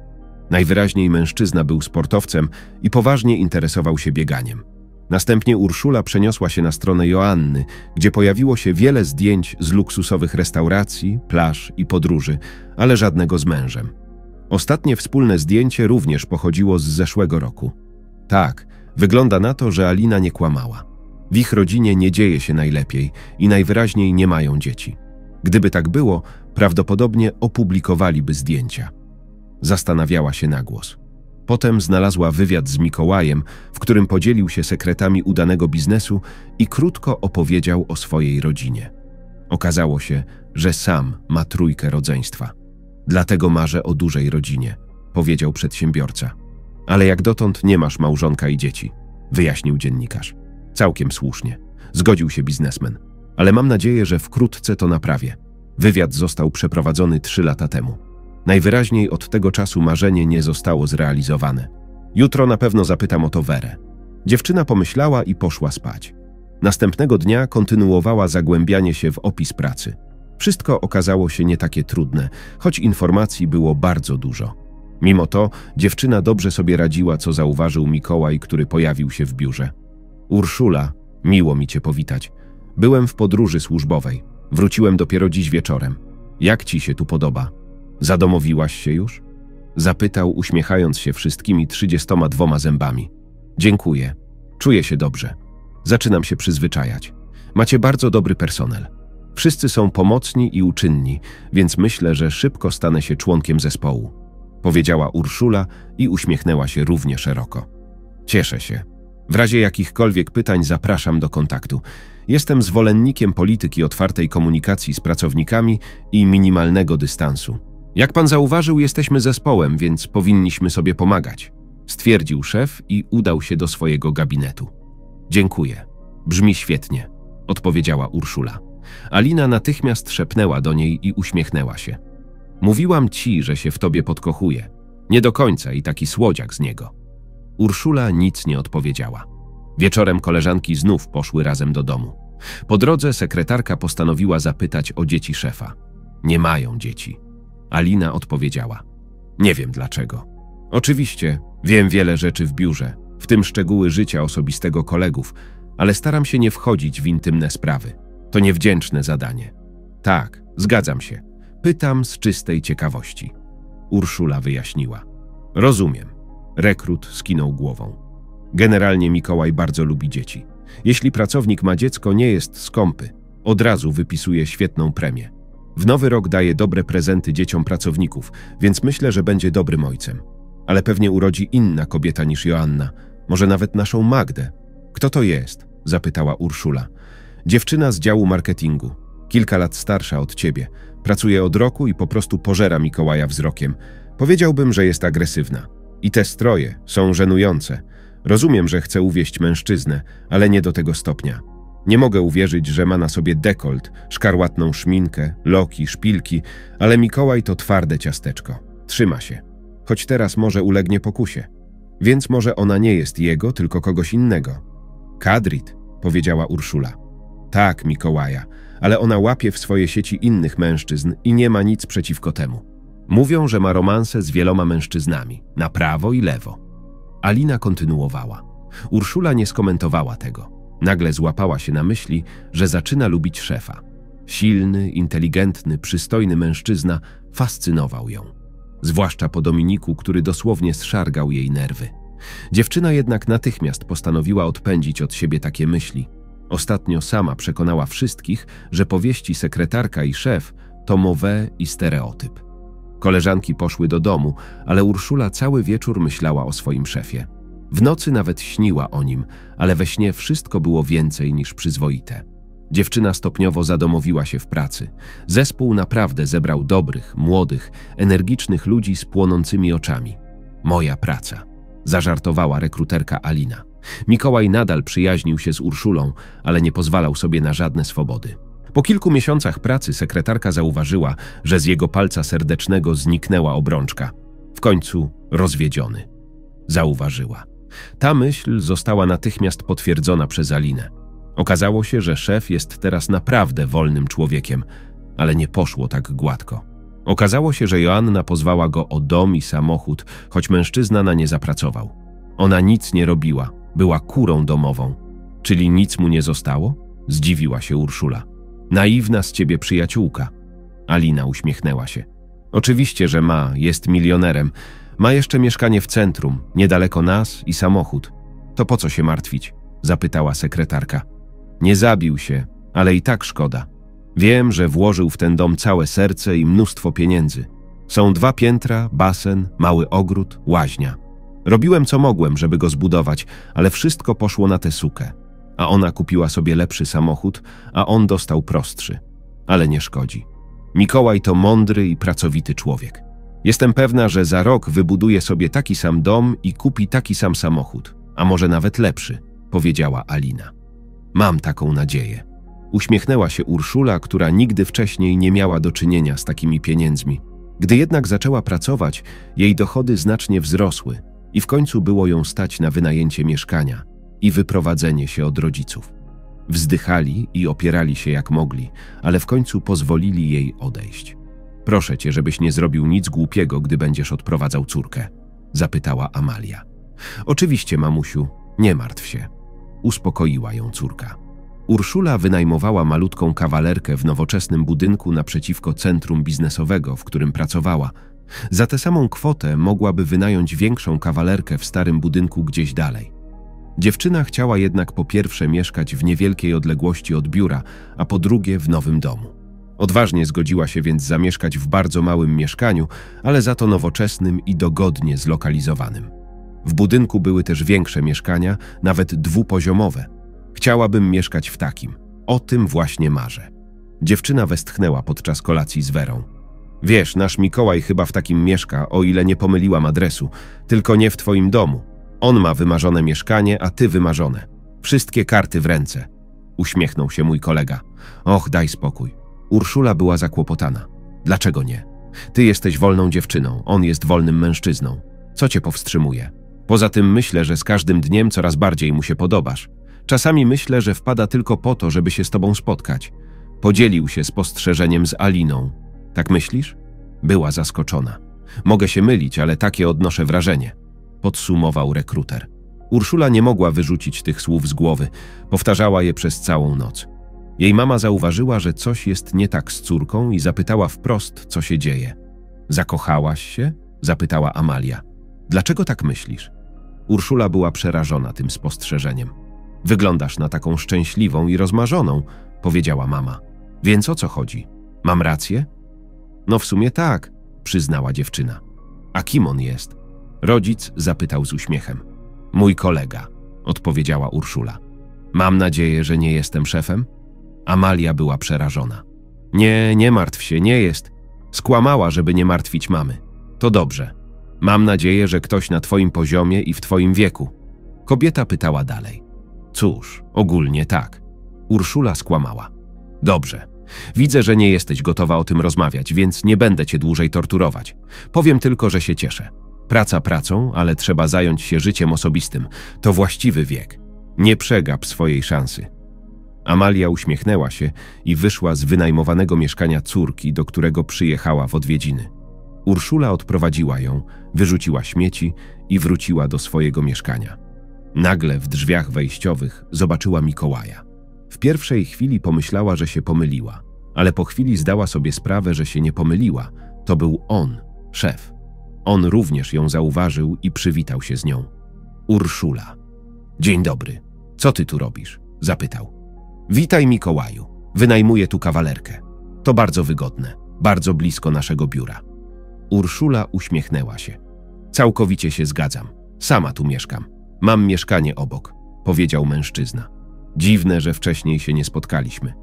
Najwyraźniej mężczyzna był sportowcem i poważnie interesował się bieganiem. Następnie Urszula przeniosła się na stronę Joanny, gdzie pojawiło się wiele zdjęć z luksusowych restauracji, plaż i podróży, ale żadnego z mężem. Ostatnie wspólne zdjęcie również pochodziło z zeszłego roku. Tak, wygląda na to, że Alina nie kłamała. W ich rodzinie nie dzieje się najlepiej i najwyraźniej nie mają dzieci. Gdyby tak było, prawdopodobnie opublikowaliby zdjęcia. Zastanawiała się na głos. Potem znalazła wywiad z Mikołajem, w którym podzielił się sekretami udanego biznesu i krótko opowiedział o swojej rodzinie. Okazało się, że sam ma trójkę rodzeństwa. Dlatego marzę o dużej rodzinie, powiedział przedsiębiorca. Ale jak dotąd nie masz małżonka i dzieci, wyjaśnił dziennikarz. Całkiem słusznie. Zgodził się biznesmen. Ale mam nadzieję, że wkrótce to naprawię. Wywiad został przeprowadzony trzy lata temu. Najwyraźniej od tego czasu marzenie nie zostało zrealizowane. Jutro na pewno zapytam o to Werę. Dziewczyna pomyślała i poszła spać. Następnego dnia kontynuowała zagłębianie się w opis pracy. Wszystko okazało się nie takie trudne, choć informacji było bardzo dużo. Mimo to dziewczyna dobrze sobie radziła, co zauważył Mikołaj, który pojawił się w biurze. Urszula, miło mi cię powitać. Byłem w podróży służbowej. Wróciłem dopiero dziś wieczorem. Jak ci się tu podoba? Zadomowiłaś się już? Zapytał, uśmiechając się wszystkimi trzydziestoma dwoma zębami. Dziękuję. Czuję się dobrze. Zaczynam się przyzwyczajać. Macie bardzo dobry personel. Wszyscy są pomocni i uczynni, więc myślę, że szybko stanę się członkiem zespołu. Powiedziała Urszula i uśmiechnęła się równie szeroko. Cieszę się. W razie jakichkolwiek pytań zapraszam do kontaktu. Jestem zwolennikiem polityki otwartej komunikacji z pracownikami i minimalnego dystansu. Jak pan zauważył, jesteśmy zespołem, więc powinniśmy sobie pomagać, stwierdził szef i udał się do swojego gabinetu. Dziękuję. Brzmi świetnie, odpowiedziała Urszula. Alina natychmiast szepnęła do niej i uśmiechnęła się. Mówiłam ci, że się w tobie podkochuje. Nie do końca i taki słodziak z niego. Urszula nic nie odpowiedziała. Wieczorem koleżanki znów poszły razem do domu. Po drodze sekretarka postanowiła zapytać o dzieci szefa. Nie mają dzieci. Alina odpowiedziała. Nie wiem dlaczego. Oczywiście, wiem wiele rzeczy w biurze, w tym szczegóły życia osobistego kolegów, ale staram się nie wchodzić w intymne sprawy. To niewdzięczne zadanie. Tak, zgadzam się. Pytam z czystej ciekawości. Urszula wyjaśniła. Rozumiem. Rekrut skinął głową. Generalnie Mikołaj bardzo lubi dzieci. Jeśli pracownik ma dziecko, nie jest skąpy. Od razu wypisuje świetną premię. W nowy rok daje dobre prezenty dzieciom pracowników, więc myślę, że będzie dobrym ojcem. Ale pewnie urodzi inna kobieta niż Joanna, może nawet naszą Magdę. Kto to jest? zapytała Urszula. Dziewczyna z działu marketingu. Kilka lat starsza od ciebie. Pracuje od roku i po prostu pożera Mikołaja wzrokiem. Powiedziałbym, że jest agresywna. I te stroje są żenujące. Rozumiem, że chce uwieść mężczyznę, ale nie do tego stopnia. Nie mogę uwierzyć, że ma na sobie dekolt, szkarłatną szminkę, loki, szpilki, ale Mikołaj to twarde ciasteczko. Trzyma się. Choć teraz może ulegnie pokusie. Więc może ona nie jest jego, tylko kogoś innego. Kadrit, powiedziała Urszula. Tak, Mikołaja, ale ona łapie w swoje sieci innych mężczyzn i nie ma nic przeciwko temu. Mówią, że ma romanse z wieloma mężczyznami, na prawo i lewo. Alina kontynuowała. Urszula nie skomentowała tego. Nagle złapała się na myśli, że zaczyna lubić szefa. Silny, inteligentny, przystojny mężczyzna fascynował ją. Zwłaszcza po Dominiku, który dosłownie zszargał jej nerwy. Dziewczyna jednak natychmiast postanowiła odpędzić od siebie takie myśli. Ostatnio sama przekonała wszystkich, że powieści sekretarka i szef to mowe i stereotyp. Koleżanki poszły do domu, ale Urszula cały wieczór myślała o swoim szefie. W nocy nawet śniła o nim, ale we śnie wszystko było więcej niż przyzwoite. Dziewczyna stopniowo zadomowiła się w pracy. Zespół naprawdę zebrał dobrych, młodych, energicznych ludzi z płonącymi oczami. Moja praca, zażartowała rekruterka Alina. Mikołaj nadal przyjaźnił się z Urszulą, ale nie pozwalał sobie na żadne swobody. Po kilku miesiącach pracy sekretarka zauważyła, że z jego palca serdecznego zniknęła obrączka. W końcu rozwiedziony. Zauważyła. Ta myśl została natychmiast potwierdzona przez Alinę. Okazało się, że szef jest teraz naprawdę wolnym człowiekiem, ale nie poszło tak gładko. Okazało się, że Joanna pozwała go o dom i samochód, choć mężczyzna na nie zapracował. Ona nic nie robiła, była kurą domową. Czyli nic mu nie zostało? Zdziwiła się Urszula. Naiwna z ciebie przyjaciółka. Alina uśmiechnęła się. Oczywiście, że ma, jest milionerem. Ma jeszcze mieszkanie w centrum, niedaleko nas i samochód. To po co się martwić? Zapytała sekretarka. Nie zabił się, ale i tak szkoda. Wiem, że włożył w ten dom całe serce i mnóstwo pieniędzy. Są dwa piętra, basen, mały ogród, łaźnia. Robiłem co mogłem, żeby go zbudować, ale wszystko poszło na tę sukę. A ona kupiła sobie lepszy samochód, a on dostał prostszy. Ale nie szkodzi. Mikołaj to mądry i pracowity człowiek. Jestem pewna, że za rok wybuduje sobie taki sam dom i kupi taki sam samochód, a może nawet lepszy, powiedziała Alina. Mam taką nadzieję. Uśmiechnęła się Urszula, która nigdy wcześniej nie miała do czynienia z takimi pieniędzmi. Gdy jednak zaczęła pracować, jej dochody znacznie wzrosły i w końcu było ją stać na wynajęcie mieszkania i wyprowadzenie się od rodziców. Wzdychali i opierali się jak mogli, ale w końcu pozwolili jej odejść. Proszę cię, żebyś nie zrobił nic głupiego, gdy będziesz odprowadzał córkę, zapytała Amalia. Oczywiście, mamusiu, nie martw się. Uspokoiła ją córka. Urszula wynajmowała malutką kawalerkę w nowoczesnym budynku naprzeciwko centrum biznesowego, w którym pracowała. Za tę samą kwotę mogłaby wynająć większą kawalerkę w starym budynku gdzieś dalej. Dziewczyna chciała jednak po pierwsze mieszkać w niewielkiej odległości od biura, a po drugie w nowym domu. Odważnie zgodziła się więc zamieszkać w bardzo małym mieszkaniu, ale za to nowoczesnym i dogodnie zlokalizowanym. W budynku były też większe mieszkania, nawet dwupoziomowe. Chciałabym mieszkać w takim. O tym właśnie marzę. Dziewczyna westchnęła podczas kolacji z Werą. Wiesz, nasz Mikołaj chyba w takim mieszka, o ile nie pomyliłam adresu, tylko nie w twoim domu. On ma wymarzone mieszkanie, a ty wymarzone. Wszystkie karty w ręce. Uśmiechnął się mój kolega. Och, daj spokój. Urszula była zakłopotana. Dlaczego nie? Ty jesteś wolną dziewczyną, on jest wolnym mężczyzną. Co cię powstrzymuje? Poza tym myślę, że z każdym dniem coraz bardziej mu się podobasz. Czasami myślę, że wpada tylko po to, żeby się z tobą spotkać. Podzielił się spostrzeżeniem z Aliną. Tak myślisz? Była zaskoczona. Mogę się mylić, ale takie odnoszę wrażenie. Podsumował rekruter. Urszula nie mogła wyrzucić tych słów z głowy. Powtarzała je przez całą noc. Jej mama zauważyła, że coś jest nie tak z córką i zapytała wprost, co się dzieje. Zakochałaś się? zapytała Amalia. Dlaczego tak myślisz? Urszula była przerażona tym spostrzeżeniem. Wyglądasz na taką szczęśliwą i rozmarzoną, powiedziała mama. Więc o co chodzi? Mam rację? No w sumie tak, przyznała dziewczyna. A kim on jest? Rodzic zapytał z uśmiechem. Mój kolega, odpowiedziała Urszula. Mam nadzieję, że nie jestem szefem? Amalia była przerażona. Nie, nie martw się, nie jest. Skłamała, żeby nie martwić mamy. To dobrze. Mam nadzieję, że ktoś na twoim poziomie i w twoim wieku. Kobieta pytała dalej. Cóż, ogólnie tak. Urszula skłamała. Dobrze. Widzę, że nie jesteś gotowa o tym rozmawiać, więc nie będę cię dłużej torturować. Powiem tylko, że się cieszę. Praca pracą, ale trzeba zająć się życiem osobistym. To właściwy wiek. Nie przegap swojej szansy. Amalia uśmiechnęła się i wyszła z wynajmowanego mieszkania córki, do którego przyjechała w odwiedziny. Urszula odprowadziła ją, wyrzuciła śmieci i wróciła do swojego mieszkania. Nagle w drzwiach wejściowych zobaczyła Mikołaja. W pierwszej chwili pomyślała, że się pomyliła, ale po chwili zdała sobie sprawę, że się nie pomyliła. To był on, szef. On również ją zauważył i przywitał się z nią. Urszula. Dzień dobry. Co ty tu robisz? Zapytał. Witaj, Mikołaju. Wynajmuję tu kawalerkę. To bardzo wygodne, bardzo blisko naszego biura. Urszula uśmiechnęła się. Całkowicie się zgadzam. Sama tu mieszkam. Mam mieszkanie obok, powiedział mężczyzna. Dziwne, że wcześniej się nie spotkaliśmy.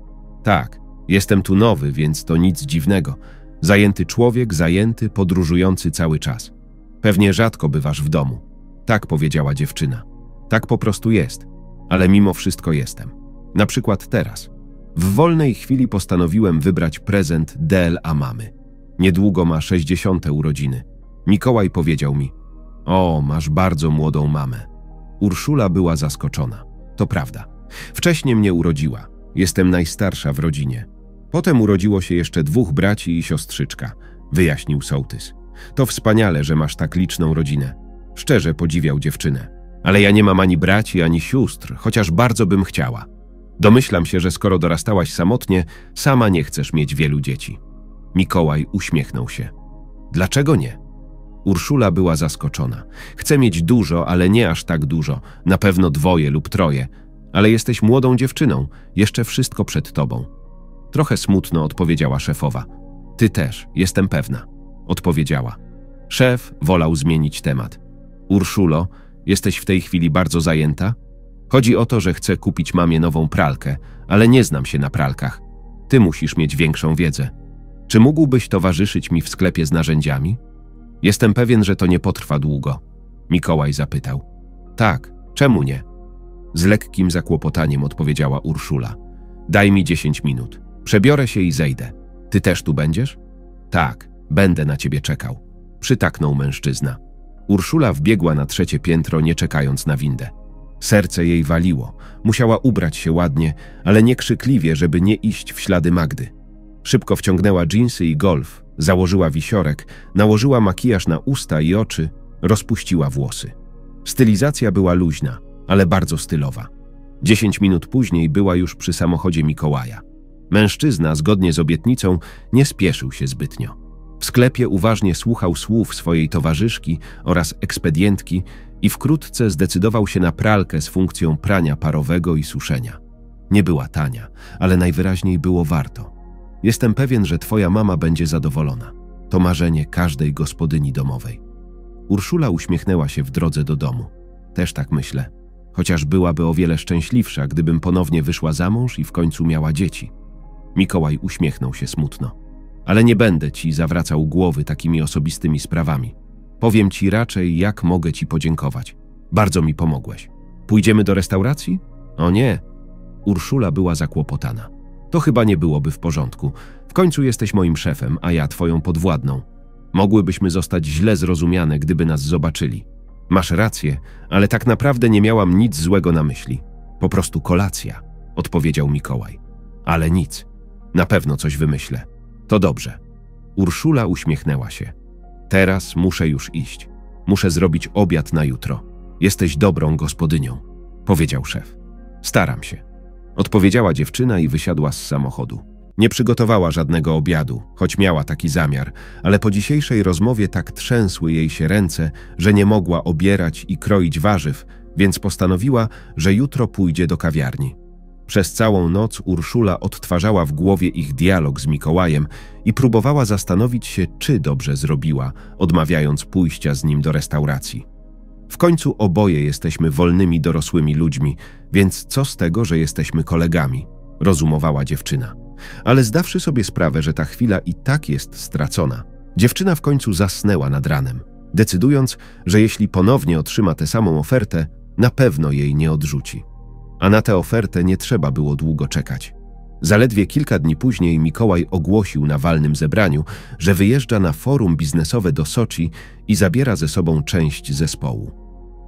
Tak, jestem tu nowy, więc to nic dziwnego. Zajęty człowiek, zajęty, podróżujący cały czas. Pewnie rzadko bywasz w domu. Tak powiedziała dziewczyna. Tak po prostu jest, ale mimo wszystko jestem. Na przykład teraz. W wolnej chwili postanowiłem wybrać prezent DLA mamy. Niedługo ma 60. urodziny. Mikołaj powiedział mi: O, masz bardzo młodą mamę. Urszula była zaskoczona. To prawda. Wcześniej mnie urodziła. Jestem najstarsza w rodzinie. Potem urodziło się jeszcze dwóch braci i siostrzyczka, wyjaśnił sołtys. To wspaniale, że masz tak liczną rodzinę. Szczerze podziwiał dziewczynę. Ale ja nie mam ani braci, ani sióstr, chociaż bardzo bym chciała. Domyślam się, że skoro dorastałaś samotnie, sama nie chcesz mieć wielu dzieci. Mikołaj uśmiechnął się. Dlaczego nie? Urszula była zaskoczona. Chcę mieć dużo, ale nie aż tak dużo, na pewno dwoje lub troje. Ale jesteś młodą dziewczyną, jeszcze wszystko przed tobą. Trochę smutno odpowiedziała szefowa. Ty też, jestem pewna, odpowiedziała. Szef wolał zmienić temat. Urszulo, jesteś w tej chwili bardzo zajęta? Chodzi o to, że chcę kupić mamie nową pralkę, ale nie znam się na pralkach. Ty musisz mieć większą wiedzę. Czy mógłbyś towarzyszyć mi w sklepie z narzędziami? Jestem pewien, że to nie potrwa długo. Mikołaj zapytał. Tak, czemu nie? Z lekkim zakłopotaniem odpowiedziała Urszula. Daj mi dziesięć minut. Przebiorę się i zejdę. Ty też tu będziesz? Tak, będę na ciebie czekał. Przytaknął mężczyzna. Urszula wbiegła na trzecie piętro, nie czekając na windę. Serce jej waliło. Musiała ubrać się ładnie, ale nie krzykliwie, żeby nie iść w ślady Magdy. Szybko wciągnęła dżinsy i golf, założyła wisiorek, nałożyła makijaż na usta i oczy, rozpuściła włosy. Stylizacja była luźna, ale bardzo stylowa. Dziesięć minut później była już przy samochodzie Mikołaja. Mężczyzna, zgodnie z obietnicą, nie spieszył się zbytnio. W sklepie uważnie słuchał słów swojej towarzyszki oraz ekspedientki i wkrótce zdecydował się na pralkę z funkcją prania parowego i suszenia. Nie była tania, ale najwyraźniej było warto. Jestem pewien, że twoja mama będzie zadowolona. To marzenie każdej gospodyni domowej. Urszula uśmiechnęła się w drodze do domu. Też tak myślę. Chociaż byłaby o wiele szczęśliwsza, gdybym ponownie wyszła za mąż i w końcu miała dzieci. Mikołaj uśmiechnął się smutno. Ale nie będę ci zawracał głowy takimi osobistymi sprawami. Powiem ci raczej, jak mogę ci podziękować. Bardzo mi pomogłeś. Pójdziemy do restauracji? O nie. Urszula była zakłopotana. To chyba nie byłoby w porządku. W końcu jesteś moim szefem, a ja twoją podwładną. Mogłybyśmy zostać źle zrozumiane, gdyby nas zobaczyli. Masz rację, ale tak naprawdę nie miałam nic złego na myśli. Po prostu kolacja, odpowiedział Mikołaj. Ale nic. Na pewno coś wymyślę. To dobrze. Urszula uśmiechnęła się. Teraz muszę już iść. Muszę zrobić obiad na jutro. Jesteś dobrą gospodynią, powiedział szef. Staram się. Odpowiedziała dziewczyna i wysiadła z samochodu. Nie przygotowała żadnego obiadu, choć miała taki zamiar, ale po dzisiejszej rozmowie tak trzęsły jej się ręce, że nie mogła obierać i kroić warzyw, więc postanowiła, że jutro pójdzie do kawiarni. Przez całą noc Urszula odtwarzała w głowie ich dialog z Mikołajem i próbowała zastanowić się, czy dobrze zrobiła, odmawiając pójścia z nim do restauracji. W końcu oboje jesteśmy wolnymi dorosłymi ludźmi, więc co z tego, że jesteśmy kolegami? Rozumowała dziewczyna. Ale zdawszy sobie sprawę, że ta chwila i tak jest stracona, dziewczyna w końcu zasnęła nad ranem, decydując, że jeśli ponownie otrzyma tę samą ofertę, na pewno jej nie odrzuci. A na tę ofertę nie trzeba było długo czekać. Zaledwie kilka dni później Mikołaj ogłosił na walnym zebraniu, że wyjeżdża na forum biznesowe do Soczi i zabiera ze sobą część zespołu.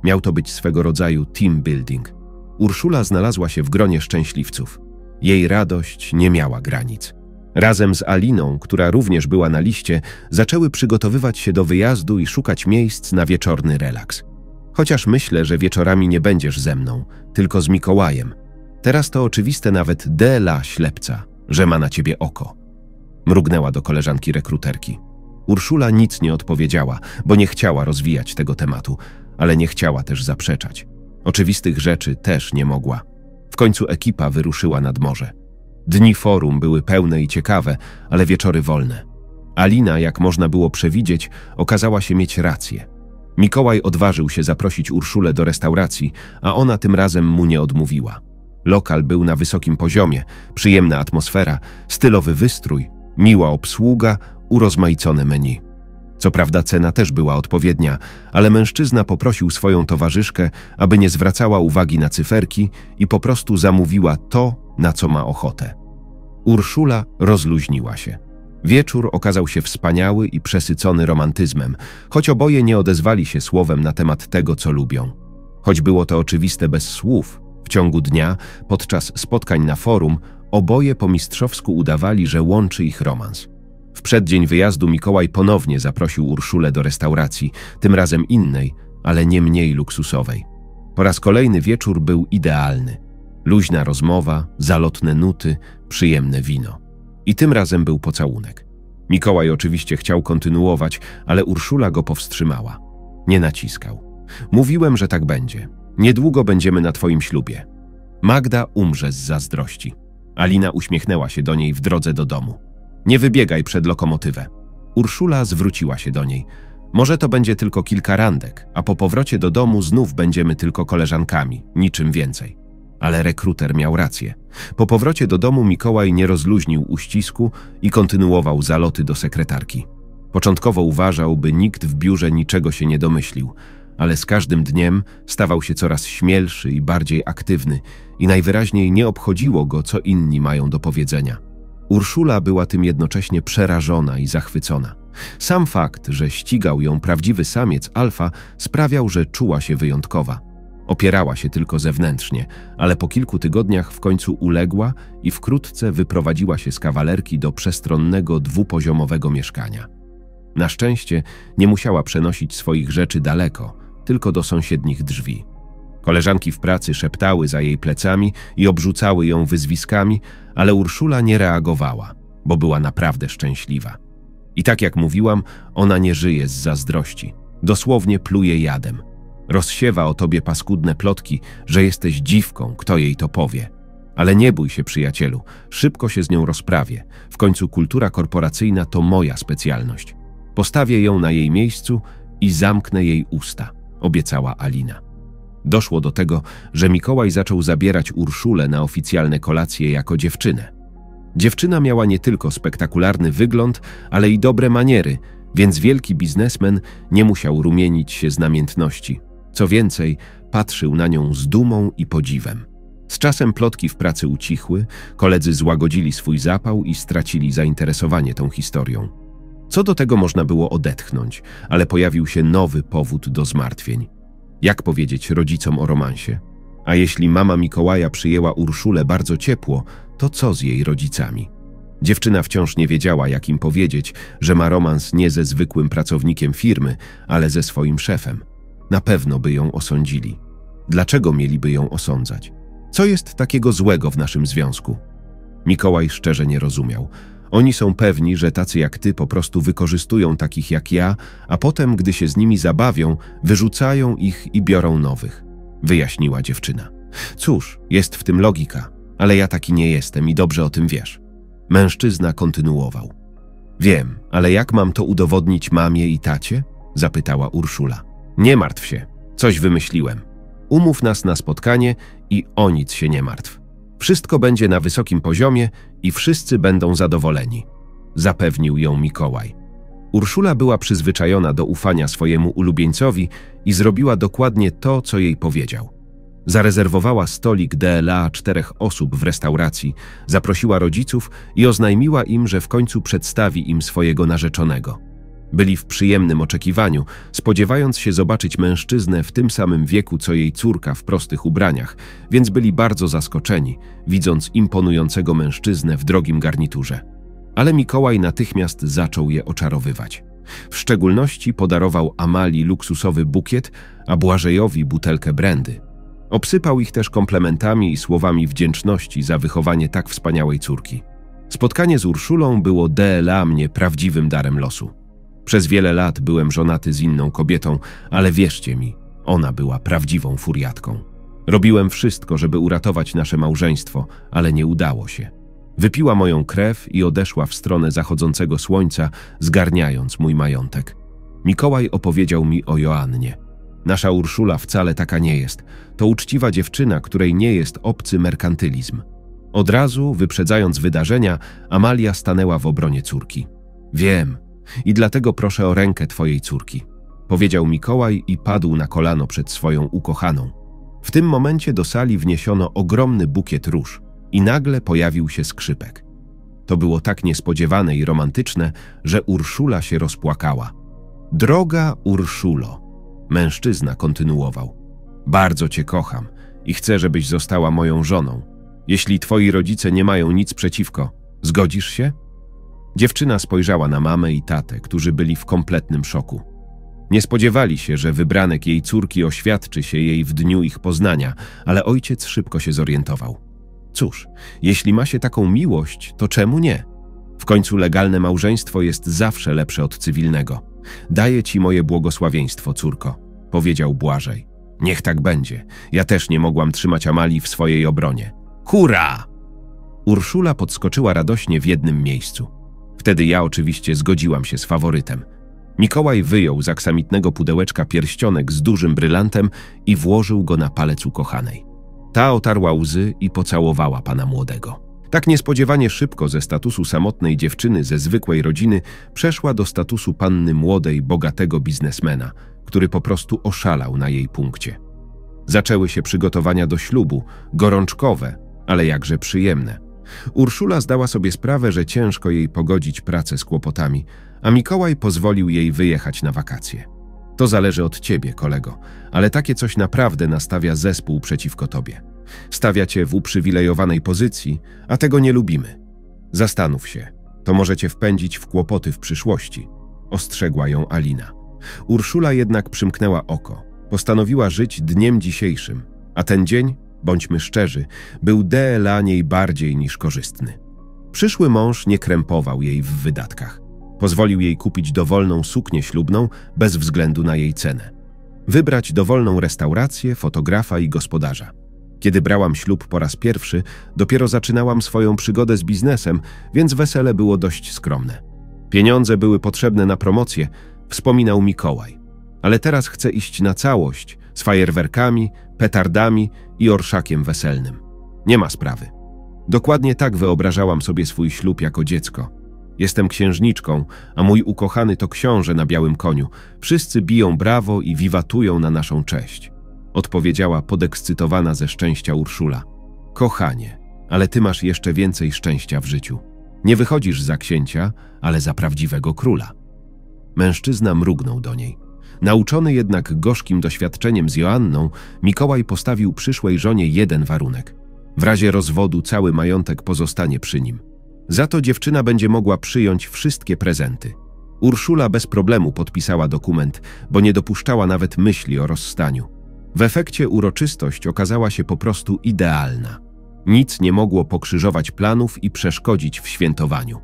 Miał to być swego rodzaju team building. Urszula znalazła się w gronie szczęśliwców. Jej radość nie miała granic. Razem z Aliną, która również była na liście, zaczęły przygotowywać się do wyjazdu i szukać miejsc na wieczorny relaks. Chociaż myślę, że wieczorami nie będziesz ze mną, tylko z Mikołajem. Teraz to oczywiste nawet Dela ślepca, że ma na ciebie oko. Mrugnęła do koleżanki rekruterki. Urszula nic nie odpowiedziała, bo nie chciała rozwijać tego tematu, ale nie chciała też zaprzeczać. Oczywistych rzeczy też nie mogła. Końcu ekipa wyruszyła nad morze. Dni forum były pełne i ciekawe, ale wieczory wolne. Alina, jak można było przewidzieć, okazała się mieć rację. Mikołaj odważył się zaprosić Urszulę do restauracji, a ona tym razem mu nie odmówiła. Lokal był na wysokim poziomie, przyjemna atmosfera, stylowy wystrój, miła obsługa, urozmaicone menu. Co prawda cena też była odpowiednia, ale mężczyzna poprosił swoją towarzyszkę, aby nie zwracała uwagi na cyferki i po prostu zamówiła to, na co ma ochotę. Urszula rozluźniła się. Wieczór okazał się wspaniały i przesycony romantyzmem, choć oboje nie odezwali się słowem na temat tego, co lubią. Choć było to oczywiste bez słów, w ciągu dnia, podczas spotkań na forum, oboje po mistrzowsku udawali, że łączy ich romans. W przeddzień wyjazdu Mikołaj ponownie zaprosił Urszulę do restauracji, tym razem innej, ale nie mniej luksusowej. Po raz kolejny wieczór był idealny. Luźna rozmowa, zalotne nuty, przyjemne wino. I tym razem był pocałunek. Mikołaj oczywiście chciał kontynuować, ale Urszula go powstrzymała. Nie naciskał. Mówiłem, że tak będzie. Niedługo będziemy na twoim ślubie. Magda umrze z zazdrości. Alina uśmiechnęła się do niej w drodze do domu. Nie wybiegaj przed lokomotywę. Urszula zwróciła się do niej. Może to będzie tylko kilka randek, a po powrocie do domu znów będziemy tylko koleżankami, niczym więcej. Ale rekruter miał rację. Po powrocie do domu Mikołaj nie rozluźnił uścisku i kontynuował zaloty do sekretarki. Początkowo uważał, by nikt w biurze niczego się nie domyślił, ale z każdym dniem stawał się coraz śmielszy i bardziej aktywny i najwyraźniej nie obchodziło go, co inni mają do powiedzenia. Urszula była tym jednocześnie przerażona i zachwycona. Sam fakt, że ścigał ją prawdziwy samiec alfa sprawiał, że czuła się wyjątkowa. Opierała się tylko zewnętrznie, ale po kilku tygodniach w końcu uległa i wkrótce wyprowadziła się z kawalerki do przestronnego dwupoziomowego mieszkania. Na szczęście nie musiała przenosić swoich rzeczy daleko, tylko do sąsiednich drzwi. Koleżanki w pracy szeptały za jej plecami i obrzucały ją wyzwiskami, ale Urszula nie reagowała, bo była naprawdę szczęśliwa. I tak jak mówiłam, ona nie żyje z zazdrości. Dosłownie pluje jadem. Rozsiewa o tobie paskudne plotki, że jesteś dziwką, kto jej to powie. Ale nie bój się, przyjacielu, szybko się z nią rozprawię. W końcu kultura korporacyjna to moja specjalność. Postawię ją na jej miejscu i zamknę jej usta, obiecała Alina. Doszło do tego, że Mikołaj zaczął zabierać Urszulę na oficjalne kolacje jako dziewczynę. Dziewczyna miała nie tylko spektakularny wygląd, ale i dobre maniery, więc wielki biznesmen nie musiał rumienić się z namiętności. Co więcej, patrzył na nią z dumą i podziwem. Z czasem plotki w pracy ucichły, koledzy złagodzili swój zapał i stracili zainteresowanie tą historią. Co do tego można było odetchnąć, ale pojawił się nowy powód do zmartwień. Jak powiedzieć rodzicom o romansie? A jeśli mama Mikołaja przyjęła Urszulę bardzo ciepło, to co z jej rodzicami? Dziewczyna wciąż nie wiedziała, jak im powiedzieć, że ma romans nie ze zwykłym pracownikiem firmy, ale ze swoim szefem. Na pewno by ją osądzili. Dlaczego mieliby ją osądzać? Co jest takiego złego w naszym związku? Mikołaj szczerze nie rozumiał. Oni są pewni, że tacy jak ty po prostu wykorzystują takich jak ja, a potem, gdy się z nimi zabawią, wyrzucają ich i biorą nowych. Wyjaśniła dziewczyna. Cóż, jest w tym logika, ale ja taki nie jestem i dobrze o tym wiesz. Mężczyzna kontynuował. Wiem, ale jak mam to udowodnić mamie i tacie? Zapytała Urszula. Nie martw się, coś wymyśliłem. Umów nas na spotkanie i o nic się nie martw. Wszystko będzie na wysokim poziomie i wszyscy będą zadowoleni. Zapewnił ją Mikołaj. Urszula była przyzwyczajona do ufania swojemu ulubieńcowi i zrobiła dokładnie to, co jej powiedział. Zarezerwowała stolik DLA czterech osób w restauracji, zaprosiła rodziców i oznajmiła im, że w końcu przedstawi im swojego narzeczonego. Byli w przyjemnym oczekiwaniu, spodziewając się zobaczyć mężczyznę w tym samym wieku co jej córka w prostych ubraniach, więc byli bardzo zaskoczeni, widząc imponującego mężczyznę w drogim garniturze. Ale Mikołaj natychmiast zaczął je oczarowywać. W szczególności podarował Amalii luksusowy bukiet, a Błażejowi butelkę brandy. Obsypał ich też komplementami i słowami wdzięczności za wychowanie tak wspaniałej córki. Spotkanie z Urszulą było dla mnie prawdziwym darem losu. Przez wiele lat byłem żonaty z inną kobietą, ale wierzcie mi, ona była prawdziwą furiatką. Robiłem wszystko, żeby uratować nasze małżeństwo, ale nie udało się. Wypiła moją krew i odeszła w stronę zachodzącego słońca, zgarniając mój majątek. Mikołaj opowiedział mi o Joannie. Nasza Urszula wcale taka nie jest. To uczciwa dziewczyna, której nie jest obcy merkantylizm. Od razu, wyprzedzając wydarzenia, Amalia stanęła w obronie córki. Wiem, i dlatego proszę o rękę twojej córki, powiedział Mikołaj i padł na kolano przed swoją ukochaną. W tym momencie do sali wniesiono ogromny bukiet róż i nagle pojawił się skrzypek. To było tak niespodziewane i romantyczne, że Urszula się rozpłakała. Droga Urszulo, mężczyzna kontynuował. Bardzo cię kocham i chcę, żebyś została moją żoną. Jeśli twoi rodzice nie mają nic przeciwko, zgodzisz się? Dziewczyna spojrzała na mamę i tatę, którzy byli w kompletnym szoku. Nie spodziewali się, że wybranek jej córki oświadczy się jej w dniu ich poznania, ale ojciec szybko się zorientował. Cóż, jeśli ma się taką miłość, to czemu nie? W końcu legalne małżeństwo jest zawsze lepsze od cywilnego. Daję ci moje błogosławieństwo, córko, powiedział Błażej. Niech tak będzie. Ja też nie mogłam trzymać Amalii w swojej obronie. Hurra! Urszula podskoczyła radośnie w jednym miejscu. Wtedy ja oczywiście zgodziłam się z faworytem. Mikołaj wyjął z aksamitnego pudełeczka pierścionek z dużym brylantem i włożył go na palec ukochanej. Ta otarła łzy i pocałowała pana młodego. Tak niespodziewanie szybko ze statusu samotnej dziewczyny ze zwykłej rodziny przeszła do statusu panny młodej, bogatego biznesmena, który po prostu oszalał na jej punkcie. Zaczęły się przygotowania do ślubu, gorączkowe, ale jakże przyjemne. Urszula zdała sobie sprawę, że ciężko jej pogodzić pracę z kłopotami, a Mikołaj pozwolił jej wyjechać na wakacje. To zależy od ciebie, kolego, ale takie coś naprawdę nastawia zespół przeciwko tobie. Stawia cię w uprzywilejowanej pozycji, a tego nie lubimy. Zastanów się, to może cię wpędzić w kłopoty w przyszłości, ostrzegła ją Alina. Urszula jednak przymknęła oko. Postanowiła żyć dniem dzisiejszym, a ten dzień bądźmy szczerzy, był dla niej bardziej niż korzystny. Przyszły mąż nie krępował jej w wydatkach. Pozwolił jej kupić dowolną suknię ślubną bez względu na jej cenę. Wybrać dowolną restaurację, fotografa i gospodarza. Kiedy brałam ślub po raz pierwszy, dopiero zaczynałam swoją przygodę z biznesem, więc wesele było dość skromne. Pieniądze były potrzebne na promocję, wspominał Mikołaj. Ale teraz chcę iść na całość, z fajerwerkami, petardami i orszakiem weselnym. Nie ma sprawy. Dokładnie tak wyobrażałam sobie swój ślub jako dziecko. Jestem księżniczką, a mój ukochany to książę na białym koniu. Wszyscy biją brawo i wiwatują na naszą cześć. Odpowiedziała podekscytowana ze szczęścia Urszula. Kochanie, ale ty masz jeszcze więcej szczęścia w życiu. Nie wychodzisz za księcia, ale za prawdziwego króla. Mężczyzna mrugnął do niej. Nauczony jednak gorzkim doświadczeniem z Joanną, Mikołaj postawił przyszłej żonie jeden warunek. W razie rozwodu cały majątek pozostanie przy nim. Za to dziewczyna będzie mogła przyjąć wszystkie prezenty. Urszula bez problemu podpisała dokument, bo nie dopuszczała nawet myśli o rozstaniu. W efekcie uroczystość okazała się po prostu idealna. Nic nie mogło pokrzyżować planów i przeszkodzić w świętowaniu.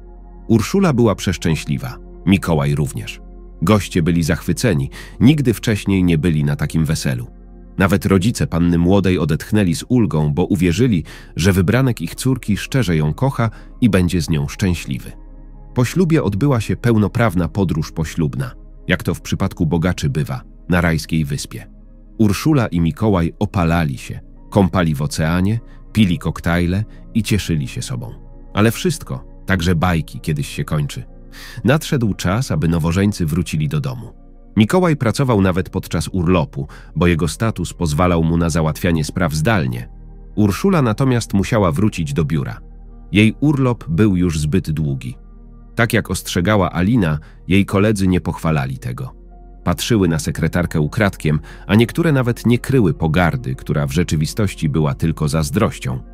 Urszula była przeszczęśliwa, Mikołaj również. Goście byli zachwyceni, nigdy wcześniej nie byli na takim weselu. Nawet rodzice panny młodej odetchnęli z ulgą, bo uwierzyli, że wybranek ich córki szczerze ją kocha i będzie z nią szczęśliwy. Po ślubie odbyła się pełnoprawna podróż poślubna, jak to w przypadku bogaczy bywa, na rajskiej wyspie. Urszula i Mikołaj opalali się, kąpali w oceanie, pili koktajle i cieszyli się sobą. Ale wszystko, także bajki, kiedyś się kończy. Nadszedł czas, aby nowożeńcy wrócili do domu. Mikołaj pracował nawet podczas urlopu, bo jego status pozwalał mu na załatwianie spraw zdalnie. Urszula natomiast musiała wrócić do biura. Jej urlop był już zbyt długi. Tak jak ostrzegała Alina, jej koledzy nie pochwalali tego. Patrzyły na sekretarkę ukradkiem, a niektóre nawet nie kryły pogardy, która w rzeczywistości była tylko zazdrością.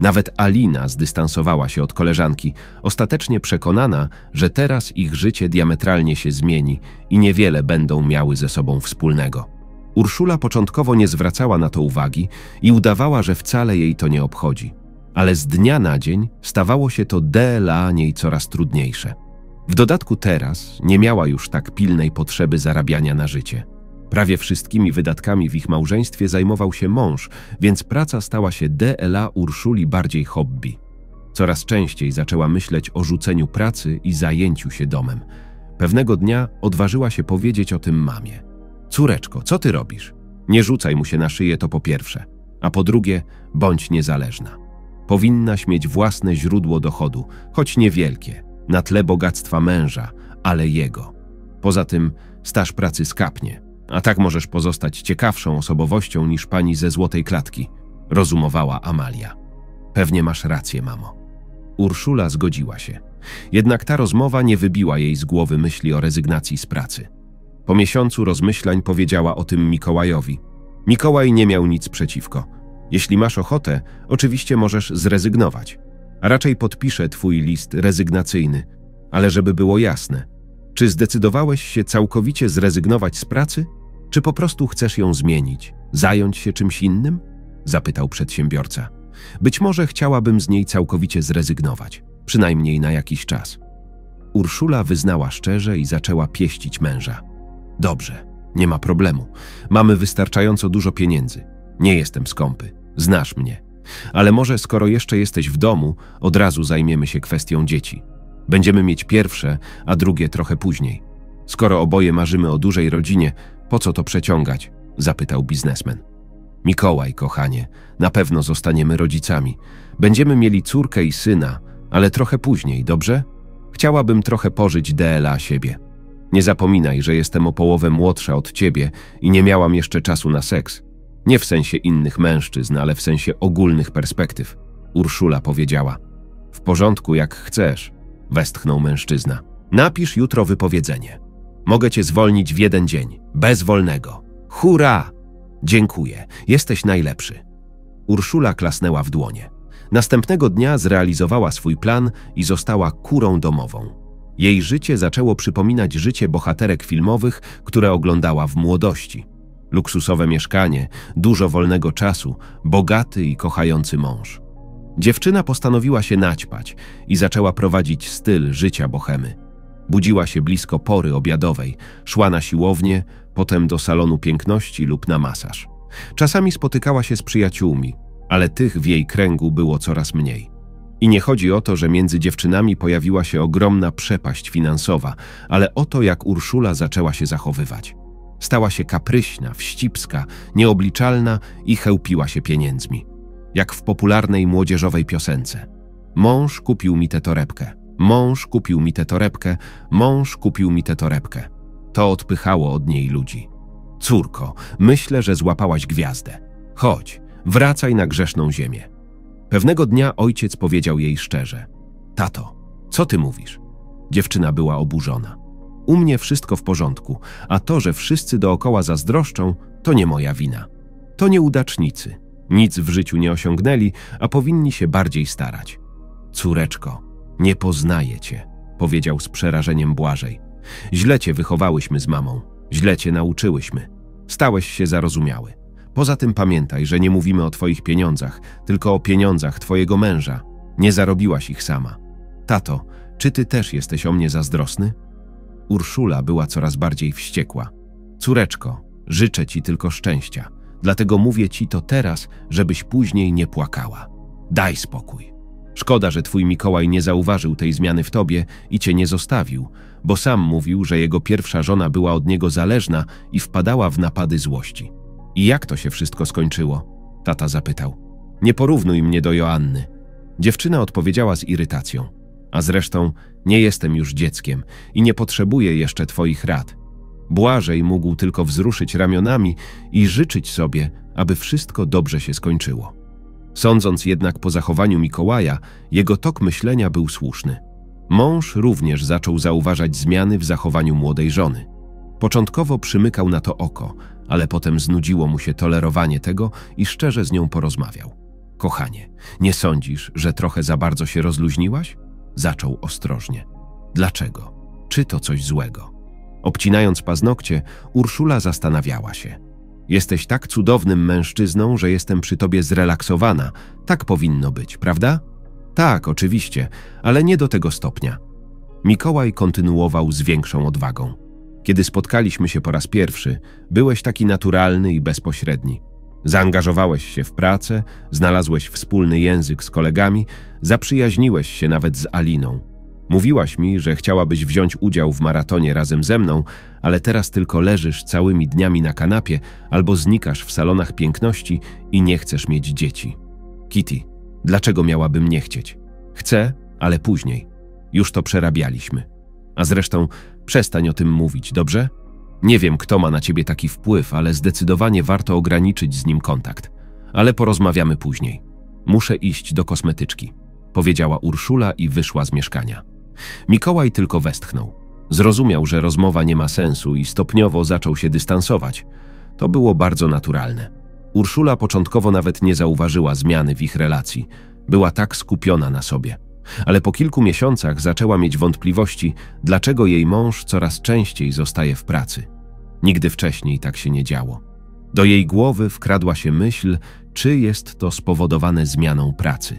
Nawet Alina zdystansowała się od koleżanki, ostatecznie przekonana, że teraz ich życie diametralnie się zmieni i niewiele będą miały ze sobą wspólnego. Urszula początkowo nie zwracała na to uwagi i udawała, że wcale jej to nie obchodzi. Ale z dnia na dzień stawało się to dla niej coraz trudniejsze. W dodatku teraz nie miała już tak pilnej potrzeby zarabiania na życie. Prawie wszystkimi wydatkami w ich małżeństwie zajmował się mąż, więc praca stała się DLA Urszuli bardziej hobby. Coraz częściej zaczęła myśleć o rzuceniu pracy i zajęciu się domem. Pewnego dnia odważyła się powiedzieć o tym mamie. Córeczko, co ty robisz? Nie rzucaj mu się na szyję, to po pierwsze. A po drugie, bądź niezależna. Powinnaś mieć własne źródło dochodu, choć niewielkie, na tle bogactwa męża, ale jego. Poza tym staż pracy skapnie, a tak możesz pozostać ciekawszą osobowością niż pani ze złotej klatki, rozumowała Amalia. Pewnie masz rację, mamo. Urszula zgodziła się. Jednak ta rozmowa nie wybiła jej z głowy myśli o rezygnacji z pracy. Po miesiącu rozmyślań powiedziała o tym Mikołajowi. Mikołaj nie miał nic przeciwko. Jeśli masz ochotę, oczywiście możesz zrezygnować. A raczej podpiszę twój list rezygnacyjny. Ale żeby było jasne, czy zdecydowałeś się całkowicie zrezygnować z pracy? Czy po prostu chcesz ją zmienić, zająć się czymś innym? Zapytał przedsiębiorca. Być może chciałabym z niej całkowicie zrezygnować, przynajmniej na jakiś czas. Urszula wyznała szczerze i zaczęła pieścić męża. Dobrze, nie ma problemu. Mamy wystarczająco dużo pieniędzy. Nie jestem skąpy. Znasz mnie. Ale może skoro jeszcze jesteś w domu, od razu zajmiemy się kwestią dzieci. Będziemy mieć pierwsze, a drugie trochę później. Skoro oboje marzymy o dużej rodzinie, po co to przeciągać? zapytał biznesmen. Mikołaj, kochanie, na pewno zostaniemy rodzicami. Będziemy mieli córkę i syna, ale trochę później, dobrze? Chciałabym trochę pożyć DLA siebie. Nie zapominaj, że jestem o połowę młodsza od ciebie i nie miałam jeszcze czasu na seks. Nie w sensie innych mężczyzn, ale w sensie ogólnych perspektyw. Urszula powiedziała. W porządku, jak chcesz, westchnął mężczyzna. Napisz jutro wypowiedzenie. Mogę cię zwolnić w jeden dzień, bez wolnego. Hurra! Dziękuję, jesteś najlepszy. Urszula klasnęła w dłonie. Następnego dnia zrealizowała swój plan i została kurą domową. Jej życie zaczęło przypominać życie bohaterek filmowych, które oglądała w młodości. Luksusowe mieszkanie, dużo wolnego czasu, bogaty i kochający mąż. Dziewczyna postanowiła się naćpać i zaczęła prowadzić styl życia bohemy. Budziła się blisko pory obiadowej, szła na siłownię, potem do salonu piękności lub na masaż. Czasami spotykała się z przyjaciółmi, ale tych w jej kręgu było coraz mniej. I nie chodzi o to, że między dziewczynami pojawiła się ogromna przepaść finansowa, ale o to, jak Urszula zaczęła się zachowywać. Stała się kapryśna, wścibska, nieobliczalna i chełpiła się pieniędzmi. Jak w popularnej młodzieżowej piosence. Mąż kupił mi tę torebkę. Mąż kupił mi tę torebkę. Mąż kupił mi tę torebkę. To odpychało od niej ludzi. Córko, myślę, że złapałaś gwiazdę. Chodź, wracaj na grzeszną ziemię. Pewnego dnia ojciec powiedział jej szczerze: Tato, co ty mówisz? Dziewczyna była oburzona. U mnie wszystko w porządku, a to, że wszyscy dookoła zazdroszczą, to nie moja wina. To nieudacznicy. Nic w życiu nie osiągnęli, a powinni się bardziej starać. Córeczko, nie poznaję cię, powiedział z przerażeniem Błażej. Źle cię wychowałyśmy z mamą, źle cię nauczyłyśmy. Stałeś się zarozumiały. Poza tym pamiętaj, że nie mówimy o twoich pieniądzach, tylko o pieniądzach twojego męża. Nie zarobiłaś ich sama. Tato, czy ty też jesteś o mnie zazdrosny? Urszula była coraz bardziej wściekła. Córeczko, życzę ci tylko szczęścia, dlatego mówię ci to teraz, żebyś później nie płakała. Daj spokój. Szkoda, że twój Mikołaj nie zauważył tej zmiany w tobie i cię nie zostawił, bo sam mówił, że jego pierwsza żona była od niego zależna i wpadała w napady złości. I jak to się wszystko skończyło? Tata zapytał. Nie porównuj mnie do Joanny. Dziewczyna odpowiedziała z irytacją. A zresztą nie jestem już dzieckiem i nie potrzebuję jeszcze twoich rad. Błażej mógł tylko wzruszyć ramionami i życzyć sobie, aby wszystko dobrze się skończyło. Sądząc jednak po zachowaniu Mikołaja, jego tok myślenia był słuszny. Mąż również zaczął zauważać zmiany w zachowaniu młodej żony. Początkowo przymykał na to oko, ale potem znudziło mu się tolerowanie tego i szczerze z nią porozmawiał. Kochanie, nie sądzisz, że trochę za bardzo się rozluźniłaś? Zaczął ostrożnie. Dlaczego? Czy to coś złego? Obcinając paznokcie, Urszula zastanawiała się. Jesteś tak cudownym mężczyzną, że jestem przy tobie zrelaksowana. Tak powinno być, prawda? Tak, oczywiście, ale nie do tego stopnia. Mikołaj kontynuował z większą odwagą. Kiedy spotkaliśmy się po raz pierwszy, byłeś taki naturalny i bezpośredni. Zaangażowałeś się w pracę, znalazłeś wspólny język z kolegami, zaprzyjaźniłeś się nawet z Aliną. Mówiłaś mi, że chciałabyś wziąć udział w maratonie razem ze mną, ale teraz tylko leżysz całymi dniami na kanapie albo znikasz w salonach piękności i nie chcesz mieć dzieci. Kitty, dlaczego miałabym nie chcieć? Chcę, ale później. Już to przerabialiśmy. A zresztą przestań o tym mówić, dobrze? Nie wiem, kto ma na ciebie taki wpływ, ale zdecydowanie warto ograniczyć z nim kontakt. Ale porozmawiamy później. Muszę iść do kosmetyczki, powiedziała Urszula i wyszła z mieszkania. Mikołaj tylko westchnął. Zrozumiał, że rozmowa nie ma sensu i stopniowo zaczął się dystansować. To było bardzo naturalne. Urszula początkowo nawet nie zauważyła zmiany w ich relacji. Była tak skupiona na sobie. Ale po kilku miesiącach zaczęła mieć wątpliwości, dlaczego jej mąż coraz częściej zostaje w pracy. Nigdy wcześniej tak się nie działo. Do jej głowy wkradła się myśl, czy jest to spowodowane zmianą pracy.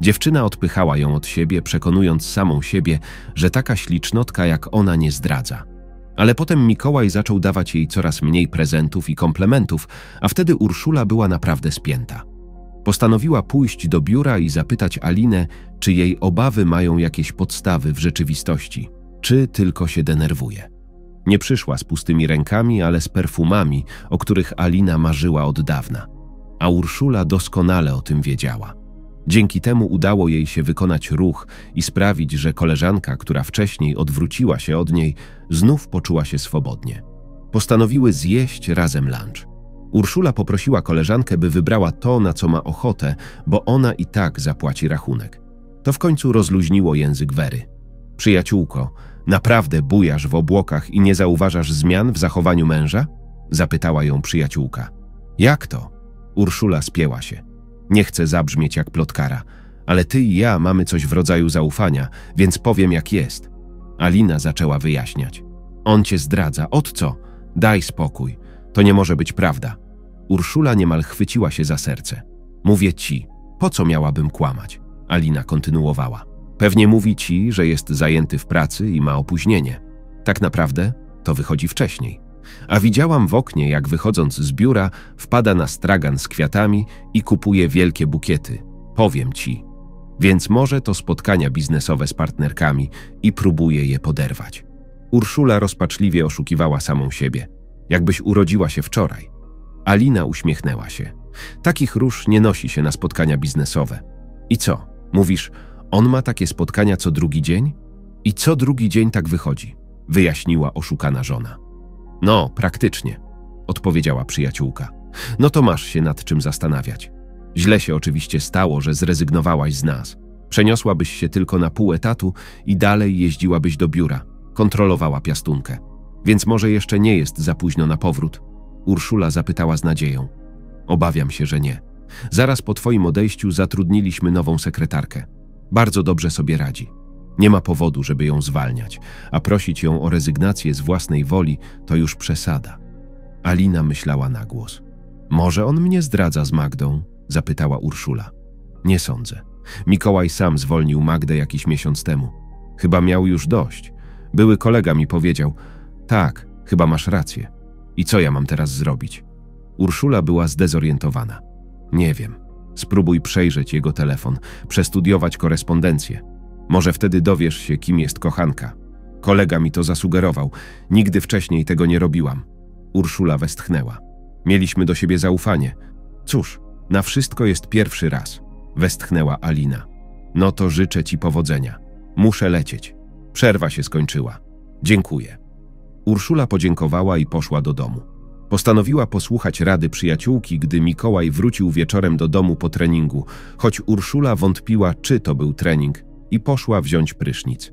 Dziewczyna odpychała ją od siebie, przekonując samą siebie, że taka ślicznotka jak ona nie zdradza. Ale potem Mikołaj zaczął dawać jej coraz mniej prezentów i komplementów, a wtedy Urszula była naprawdę spięta. Postanowiła pójść do biura i zapytać Alinę, czy jej obawy mają jakieś podstawy w rzeczywistości, czy tylko się denerwuje. Nie przyszła z pustymi rękami, ale z perfumami, o których Alina marzyła od dawna. A Urszula doskonale o tym wiedziała. Dzięki temu udało jej się wykonać ruch i sprawić, że koleżanka, która wcześniej odwróciła się od niej, znów poczuła się swobodnie. Postanowiły zjeść razem lunch. Urszula poprosiła koleżankę, by wybrała to, na co ma ochotę, bo ona i tak zapłaci rachunek. To w końcu rozluźniło język Wery. Przyjaciółko, naprawdę bujasz w obłokach i nie zauważasz zmian w zachowaniu męża? Zapytała ją przyjaciółka. Jak to? Urszula spięła się. Nie chcę zabrzmieć jak plotkara, ale ty i ja mamy coś w rodzaju zaufania, więc powiem jak jest. Alina zaczęła wyjaśniać. On cię zdradza, od co? Daj spokój. To nie może być prawda. Urszula niemal chwyciła się za serce. Mówię ci, po co miałabym kłamać? Alina kontynuowała. Pewnie mówi ci, że jest zajęty w pracy i ma opóźnienie. Tak naprawdę to wychodzi wcześniej. A widziałam w oknie, jak wychodząc z biura, wpada na stragan z kwiatami i kupuje wielkie bukiety. Powiem ci. Więc może to spotkania biznesowe z partnerkami i próbuje je poderwać. Urszula rozpaczliwie oszukiwała samą siebie. Jakbyś urodziła się wczoraj. Alina uśmiechnęła się. Takich róż nie nosi się na spotkania biznesowe. I co? Mówisz, on ma takie spotkania co drugi dzień? I co drugi dzień tak wychodzi? Wyjaśniła oszukana żona. No, praktycznie, odpowiedziała przyjaciółka. No to masz się nad czym zastanawiać. Źle się oczywiście stało, że zrezygnowałaś z nas. Przeniosłabyś się tylko na pół etatu i dalej jeździłabyś do biura. Kontrolowała piastunkę. Więc może jeszcze nie jest za późno na powrót? Urszula zapytała z nadzieją. Obawiam się, że nie. Zaraz po twoim odejściu zatrudniliśmy nową sekretarkę. Bardzo dobrze sobie radzi. Nie ma powodu, żeby ją zwalniać, a prosić ją o rezygnację z własnej woli to już przesada. Alina myślała na głos. Może on mnie zdradza z Magdą? zapytała Urszula. Nie sądzę. Mikołaj sam zwolnił Magdę jakiś miesiąc temu. Chyba miał już dość. Były kolega mi powiedział: Tak, chyba masz rację. I co ja mam teraz zrobić? Urszula była zdezorientowana. Nie wiem. Spróbuj przejrzeć jego telefon, przestudiować korespondencję. Może wtedy dowiesz się, kim jest kochanka. Kolega mi to zasugerował. Nigdy wcześniej tego nie robiłam. Urszula westchnęła. Mieliśmy do siebie zaufanie. Cóż, na wszystko jest pierwszy raz. Westchnęła Alina. No to życzę ci powodzenia. Muszę lecieć. Przerwa się skończyła. Dziękuję. Urszula podziękowała i poszła do domu. Postanowiła posłuchać rady przyjaciółki, gdy Mikołaj wrócił wieczorem do domu po treningu, choć Urszula wątpiła, czy to był trening, i poszła wziąć prysznic.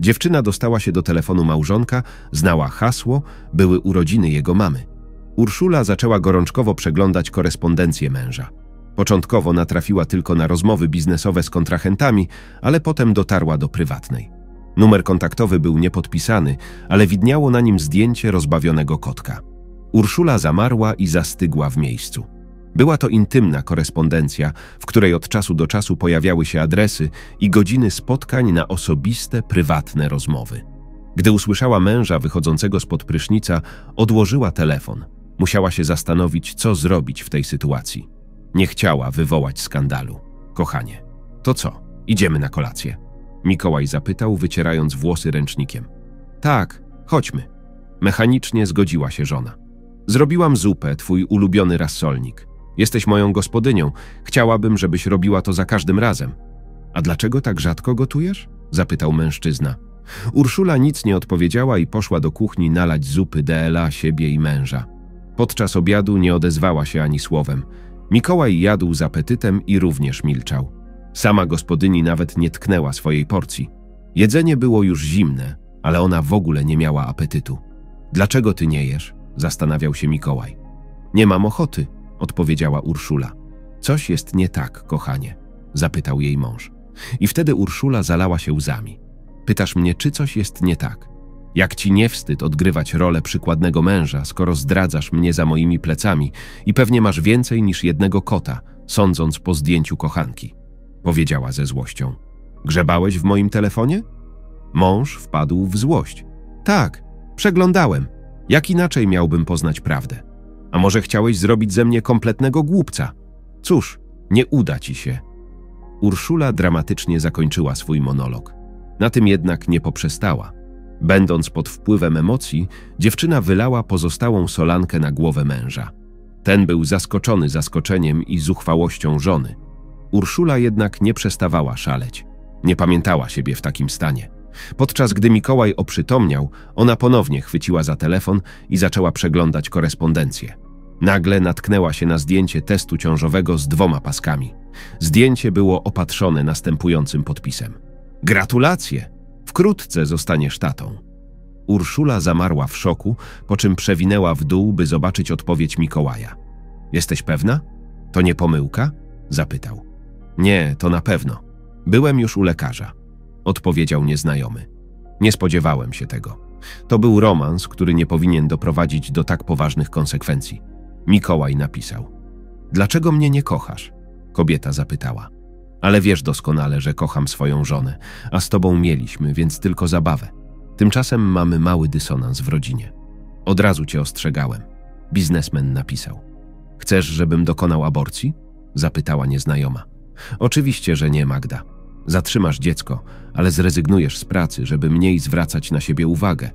Dziewczyna dostała się do telefonu małżonka, znała hasło, były urodziny jego mamy. Urszula zaczęła gorączkowo przeglądać korespondencję męża. Początkowo natrafiła tylko na rozmowy biznesowe z kontrahentami, ale potem dotarła do prywatnej. Numer kontaktowy był niepodpisany, ale widniało na nim zdjęcie rozbawionego kotka. Urszula zamarła i zastygła w miejscu. Była to intymna korespondencja, w której od czasu do czasu pojawiały się adresy i godziny spotkań na osobiste, prywatne rozmowy. Gdy usłyszała męża wychodzącego spod prysznica, odłożyła telefon. Musiała się zastanowić, co zrobić w tej sytuacji. Nie chciała wywołać skandalu. Kochanie, to co? Idziemy na kolację? Mikołaj zapytał, wycierając włosy ręcznikiem. Tak, chodźmy. Mechanicznie zgodziła się żona. Zrobiłam zupę, twój ulubiony rasolnik. Jesteś moją gospodynią. Chciałabym, żebyś robiła to za każdym razem. A dlaczego tak rzadko gotujesz? zapytał mężczyzna. Urszula nic nie odpowiedziała i poszła do kuchni nalać zupy DLA siebie i męża. Podczas obiadu nie odezwała się ani słowem. Mikołaj jadł z apetytem i również milczał. Sama gospodyni nawet nie tknęła swojej porcji. Jedzenie było już zimne, ale ona w ogóle nie miała apetytu. Dlaczego ty nie jesz? zastanawiał się Mikołaj. Nie mam ochoty, odpowiedziała Urszula. Coś jest nie tak, kochanie, zapytał jej mąż. I wtedy Urszula zalała się łzami. Pytasz mnie, czy coś jest nie tak? Jak ci nie wstyd odgrywać rolę przykładnego męża, skoro zdradzasz mnie za moimi plecami i pewnie masz więcej niż jednego kota, sądząc po zdjęciu kochanki? Powiedziała ze złością. Grzebałeś w moim telefonie? Mąż wpadł w złość. Tak, przeglądałem. Jak inaczej miałbym poznać prawdę? A może chciałeś zrobić ze mnie kompletnego głupca? Cóż, nie uda ci się. Urszula dramatycznie zakończyła swój monolog. Na tym jednak nie poprzestała. Będąc pod wpływem emocji, dziewczyna wylała pozostałą solankę na głowę męża. Ten był zaskoczony zaskoczeniem i zuchwałością żony. Urszula jednak nie przestawała szaleć. Nie pamiętała siebie w takim stanie. Podczas gdy Mikołaj oprzytomniał, ona ponownie chwyciła za telefon i zaczęła przeglądać korespondencję. Nagle natknęła się na zdjęcie testu ciążowego z dwoma paskami. Zdjęcie było opatrzone następującym podpisem. Gratulacje! Wkrótce zostaniesz tatą. Urszula zamarła w szoku, po czym przewinęła w dół, by zobaczyć odpowiedź Mikołaja. Jesteś pewna? To nie pomyłka? Zapytał. Nie, to na pewno. Byłem już u lekarza. Odpowiedział nieznajomy. Nie spodziewałem się tego. To był romans, który nie powinien doprowadzić do tak poważnych konsekwencji. Mikołaj napisał. Dlaczego mnie nie kochasz? Kobieta zapytała. Ale wiesz doskonale, że kocham swoją żonę, a z tobą mieliśmy, więc tylko zabawę. Tymczasem mamy mały dysonans w rodzinie. Od razu cię ostrzegałem. Biznesmen napisał. Chcesz, żebym dokonał aborcji? Zapytała nieznajoma. Oczywiście, że nie, Magda. Zatrzymasz dziecko, ale zrezygnujesz z pracy, żeby mniej zwracać na siebie uwagę.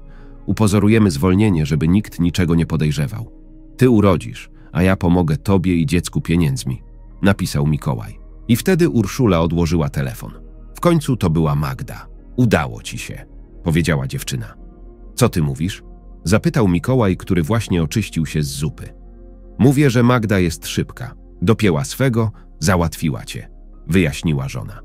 Upozorujemy zwolnienie, żeby nikt niczego nie podejrzewał. Ty urodzisz, a ja pomogę tobie i dziecku pieniędzmi, napisał Mikołaj. I wtedy Urszula odłożyła telefon. W końcu to była Magda. Udało ci się, powiedziała dziewczyna. Co ty mówisz? Zapytał Mikołaj, który właśnie oczyścił się z zupy. Mówię, że Magda jest szybka. Dopięła swego, załatwiła cię, wyjaśniła żona.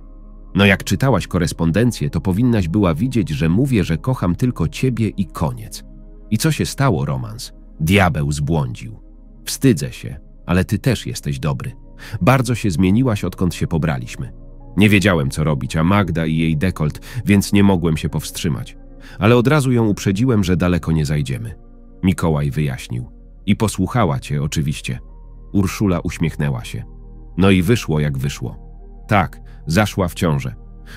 No jak czytałaś korespondencję, to powinnaś była widzieć, że mówię, że kocham tylko ciebie i koniec. I co się stało, romans? Diabeł zbłądził. Wstydzę się, ale ty też jesteś dobry. Bardzo się zmieniłaś, odkąd się pobraliśmy. Nie wiedziałem, co robić, a Magda i jej dekolt, więc nie mogłem się powstrzymać. Ale od razu ją uprzedziłem, że daleko nie zajdziemy. Mikołaj wyjaśnił. I posłuchała cię, oczywiście. Urszula uśmiechnęła się. No i wyszło, jak wyszło. Tak, zaszła w ciążę.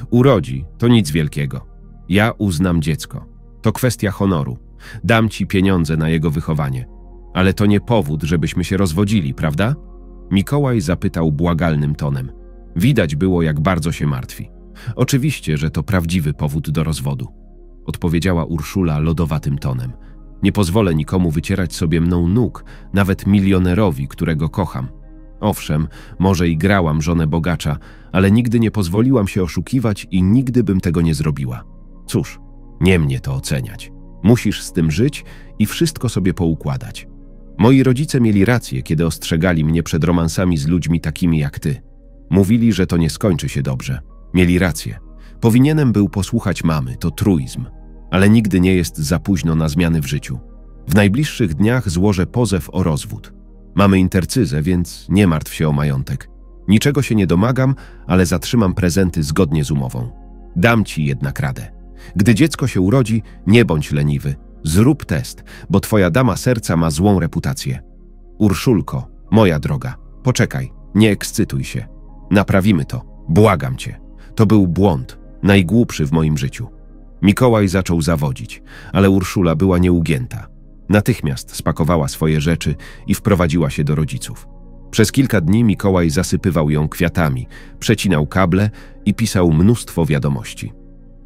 Urodzi, to nic wielkiego. Ja uznam dziecko. To kwestia honoru. Dam ci pieniądze na jego wychowanie. Ale to nie powód, żebyśmy się rozwodzili, prawda? Mikołaj zapytał błagalnym tonem. Widać było, jak bardzo się martwi. Oczywiście, że to prawdziwy powód do rozwodu. Odpowiedziała Urszula lodowatym tonem. Nie pozwolę nikomu wycierać sobie mną nóg, nawet milionerowi, którego kocham. Owszem, może i grałam żonę bogacza, ale nigdy nie pozwoliłam się oszukiwać i nigdy bym tego nie zrobiła. Cóż, nie mnie to oceniać. Musisz z tym żyć i wszystko sobie poukładać. Moi rodzice mieli rację, kiedy ostrzegali mnie przed romansami z ludźmi takimi jak ty. Mówili, że to nie skończy się dobrze. Mieli rację. Powinienem był posłuchać mamy, to truizm. Ale nigdy nie jest za późno na zmiany w życiu. W najbliższych dniach złożę pozew o rozwód. Mamy intercyzę, więc nie martw się o majątek. Niczego się nie domagam, ale zatrzymam prezenty zgodnie z umową. Dam ci jednak radę. Gdy dziecko się urodzi, nie bądź leniwy. Zrób test, bo twoja dama serca ma złą reputację. Urszulko, moja droga, poczekaj, nie ekscytuj się. Naprawimy to, błagam cię. To był błąd, najgłupszy w moim życiu. Mikołaj zaczął zawodzić, ale Urszula była nieugięta. Natychmiast spakowała swoje rzeczy i wprowadziła się do rodziców. Przez kilka dni Mikołaj zasypywał ją kwiatami, przecinał kable i pisał mnóstwo wiadomości.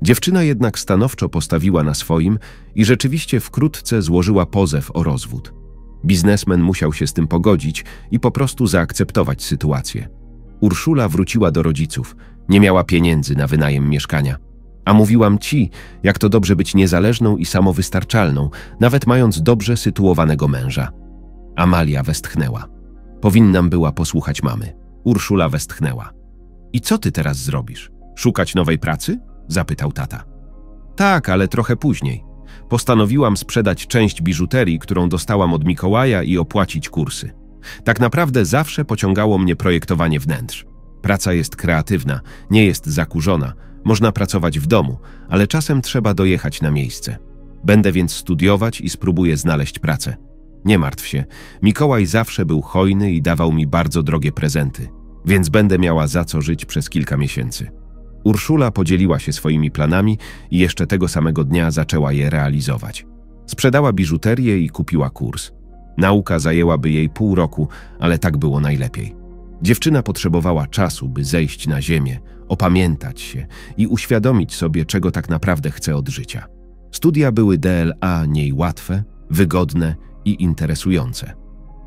Dziewczyna jednak stanowczo postawiła na swoim i rzeczywiście wkrótce złożyła pozew o rozwód. Biznesmen musiał się z tym pogodzić i po prostu zaakceptować sytuację. Urszula wróciła do rodziców, nie miała pieniędzy na wynajem mieszkania. A mówiłam ci, jak to dobrze być niezależną i samowystarczalną, nawet mając dobrze sytuowanego męża. Amalia westchnęła. Powinnam była posłuchać mamy. Urszula westchnęła. I co ty teraz zrobisz? Szukać nowej pracy? Zapytał tata. Tak, ale trochę później. Postanowiłam sprzedać część biżuterii, którą dostałam od Mikołaja i opłacić kursy. Tak naprawdę zawsze pociągało mnie projektowanie wnętrz. Praca jest kreatywna, nie jest zakurzona, można pracować w domu, ale czasem trzeba dojechać na miejsce. Będę więc studiować i spróbuję znaleźć pracę. Nie martw się, Mikołaj zawsze był hojny i dawał mi bardzo drogie prezenty, więc będę miała za co żyć przez kilka miesięcy. Urszula podzieliła się swoimi planami i jeszcze tego samego dnia zaczęła je realizować. Sprzedała biżuterię i kupiła kurs. Nauka zajęłaby jej pół roku, ale tak było najlepiej. Dziewczyna potrzebowała czasu, by zejść na ziemię, opamiętać się i uświadomić sobie, czego tak naprawdę chce od życia. Studia były DLA niej łatwe, wygodne i interesujące.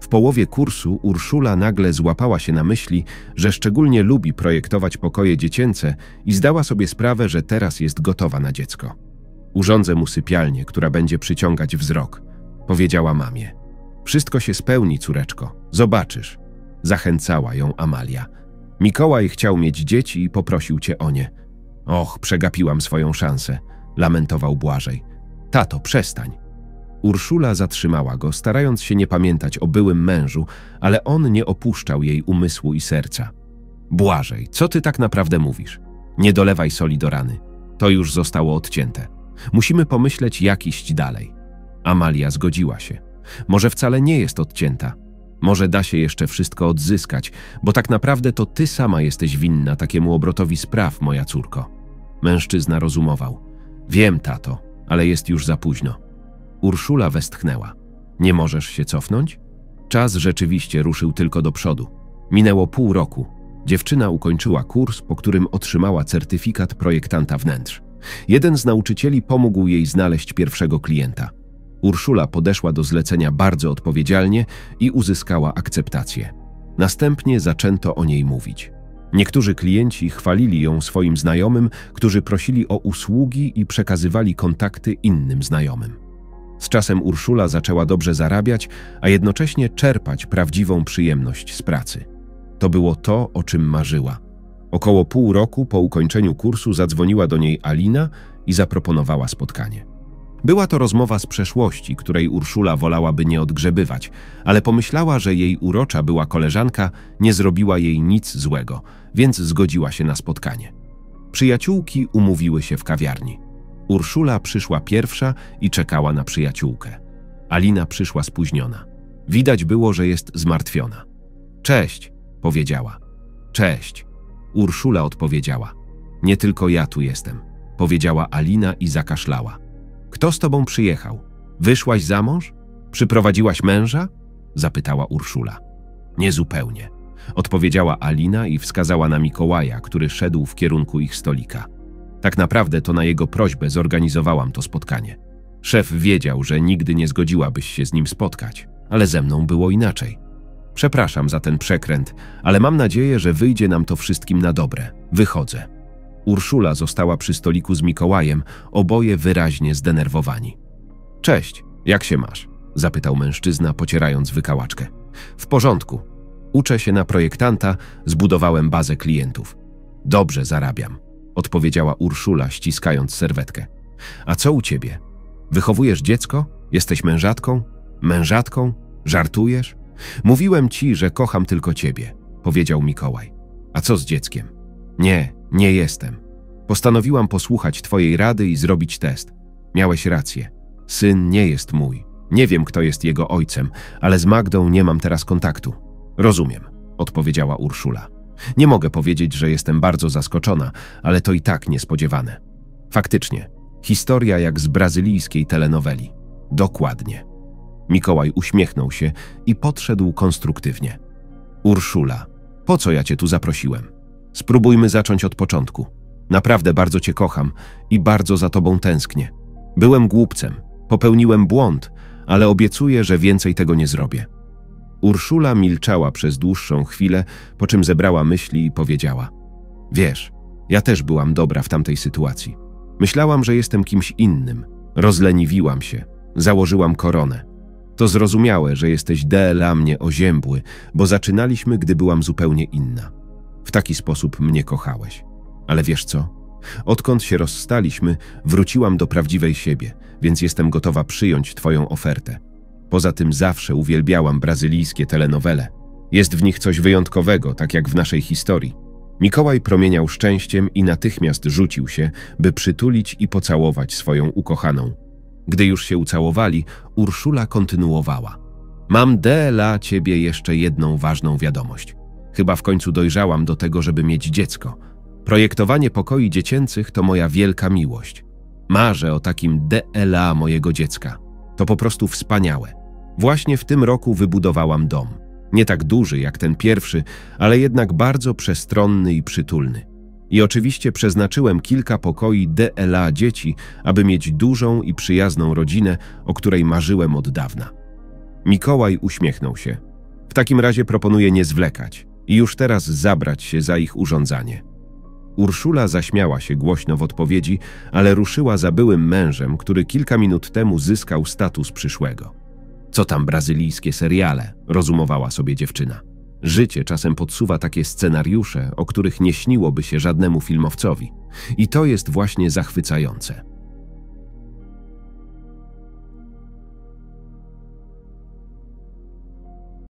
W połowie kursu Urszula nagle złapała się na myśli, że szczególnie lubi projektować pokoje dziecięce i zdała sobie sprawę, że teraz jest gotowa na dziecko. Urządzę mu sypialnię, która będzie przyciągać wzrok, powiedziała mamie. Wszystko się spełni, córeczko, zobaczysz. Zachęcała ją Amalia. Mikołaj chciał mieć dzieci i poprosił cię o nie. Och, przegapiłam swoją szansę, lamentował Błażej. Tato, przestań. Urszula zatrzymała go, starając się nie pamiętać o byłym mężu, ale on nie opuszczał jej umysłu i serca. Błażej, co ty tak naprawdę mówisz? Nie dolewaj soli do rany. To już zostało odcięte. Musimy pomyśleć, jak iść dalej. Amalia zgodziła się. Może wcale nie jest odcięta. Może da się jeszcze wszystko odzyskać, bo tak naprawdę to ty sama jesteś winna takiemu obrotowi spraw, moja córko. Mężczyzna rozumował. Wiem, tato, ale jest już za późno. Urszula westchnęła. Nie możesz się cofnąć? Czas rzeczywiście ruszył tylko do przodu. Minęło pół roku. Dziewczyna ukończyła kurs, po którym otrzymała certyfikat projektanta wnętrz. Jeden z nauczycieli pomógł jej znaleźć pierwszego klienta. Urszula podeszła do zlecenia bardzo odpowiedzialnie i uzyskała akceptację. Następnie zaczęto o niej mówić. Niektórzy klienci chwalili ją swoim znajomym, którzy prosili o usługi i przekazywali kontakty innym znajomym. Z czasem Urszula zaczęła dobrze zarabiać, a jednocześnie czerpać prawdziwą przyjemność z pracy. To było to, o czym marzyła. Około pół roku po ukończeniu kursu zadzwoniła do niej Alina i zaproponowała spotkanie. Była to rozmowa z przeszłości, której Urszula wolałaby nie odgrzebywać, ale pomyślała, że jej urocza była koleżanka nie zrobiła jej nic złego, więc zgodziła się na spotkanie. Przyjaciółki umówiły się w kawiarni. Urszula przyszła pierwsza i czekała na przyjaciółkę. Alina przyszła spóźniona. Widać było, że jest zmartwiona. Cześć, powiedziała. Cześć. Urszula odpowiedziała. Nie tylko ja tu jestem, powiedziała Alina i zakaszlała. Kto z tobą przyjechał? Wyszłaś za mąż? Przyprowadziłaś męża? zapytała Urszula. Niezupełnie, odpowiedziała Alina i wskazała na Mikołaja, który szedł w kierunku ich stolika. Tak naprawdę to na jego prośbę zorganizowałam to spotkanie. Szef wiedział, że nigdy nie zgodziłabyś się z nim spotkać, ale ze mną było inaczej. Przepraszam za ten przekręt, ale mam nadzieję, że wyjdzie nam to wszystkim na dobre. Wychodzę. Urszula została przy stoliku z Mikołajem, oboje wyraźnie zdenerwowani. Cześć, jak się masz? zapytał mężczyzna, pocierając wykałaczkę. W porządku. Uczę się na projektanta, zbudowałem bazę klientów. Dobrze zarabiam, odpowiedziała Urszula, ściskając serwetkę. A co u ciebie? Wychowujesz dziecko? Jesteś mężatką? Mężatką? Żartujesz? Mówiłem ci, że kocham tylko ciebie, powiedział Mikołaj. A co z dzieckiem? Nie, nie jestem. Postanowiłam posłuchać twojej rady i zrobić test. Miałeś rację. Syn nie jest mój. Nie wiem, kto jest jego ojcem, ale z Magdą nie mam teraz kontaktu. Rozumiem, odpowiedziała Urszula. Nie mogę powiedzieć, że jestem bardzo zaskoczona, ale to i tak niespodziewane. Faktycznie, historia jak z brazylijskiej telenoweli. Dokładnie. Mikołaj uśmiechnął się i podszedł konstruktywnie. Urszula, po co ja cię tu zaprosiłem? Spróbujmy zacząć od początku. Naprawdę bardzo cię kocham i bardzo za tobą tęsknię. Byłem głupcem, popełniłem błąd, ale obiecuję, że więcej tego nie zrobię. Urszula milczała przez dłuższą chwilę, po czym zebrała myśli i powiedziała: Wiesz, ja też byłam dobra w tamtej sytuacji. Myślałam, że jestem kimś innym. Rozleniwiłam się, założyłam koronę. To zrozumiałe, że jesteś dla mnie oziębły, bo zaczynaliśmy, gdy byłam zupełnie inna. W taki sposób mnie kochałeś. Ale wiesz co? Odkąd się rozstaliśmy, wróciłam do prawdziwej siebie, więc jestem gotowa przyjąć Twoją ofertę. Poza tym zawsze uwielbiałam brazylijskie telenowele. Jest w nich coś wyjątkowego, tak jak w naszej historii. Mikołaj promieniał szczęściem i natychmiast rzucił się, by przytulić i pocałować swoją ukochaną. Gdy już się ucałowali, Urszula kontynuowała. Mam dla ciebie jeszcze jedną ważną wiadomość. Chyba w końcu dojrzałam do tego, żeby mieć dziecko. Projektowanie pokoi dziecięcych to moja wielka miłość. Marzę o takim DLA mojego dziecka. To po prostu wspaniałe. Właśnie w tym roku wybudowałam dom. Nie tak duży jak ten pierwszy, ale jednak bardzo przestronny i przytulny. I oczywiście przeznaczyłem kilka pokoi DLA dzieci, aby mieć dużą i przyjazną rodzinę, o której marzyłem od dawna. Mikołaj uśmiechnął się. W takim razie proponuję nie zwlekać i już teraz zabrać się za ich urządzanie. Urszula zaśmiała się głośno w odpowiedzi, ale ruszyła za byłym mężem, który kilka minut temu zyskał status przyszłego. Co tam brazylijskie seriale, rozumowała sobie dziewczyna. Życie czasem podsuwa takie scenariusze, o których nie śniłoby się żadnemu filmowcowi. I to jest właśnie zachwycające.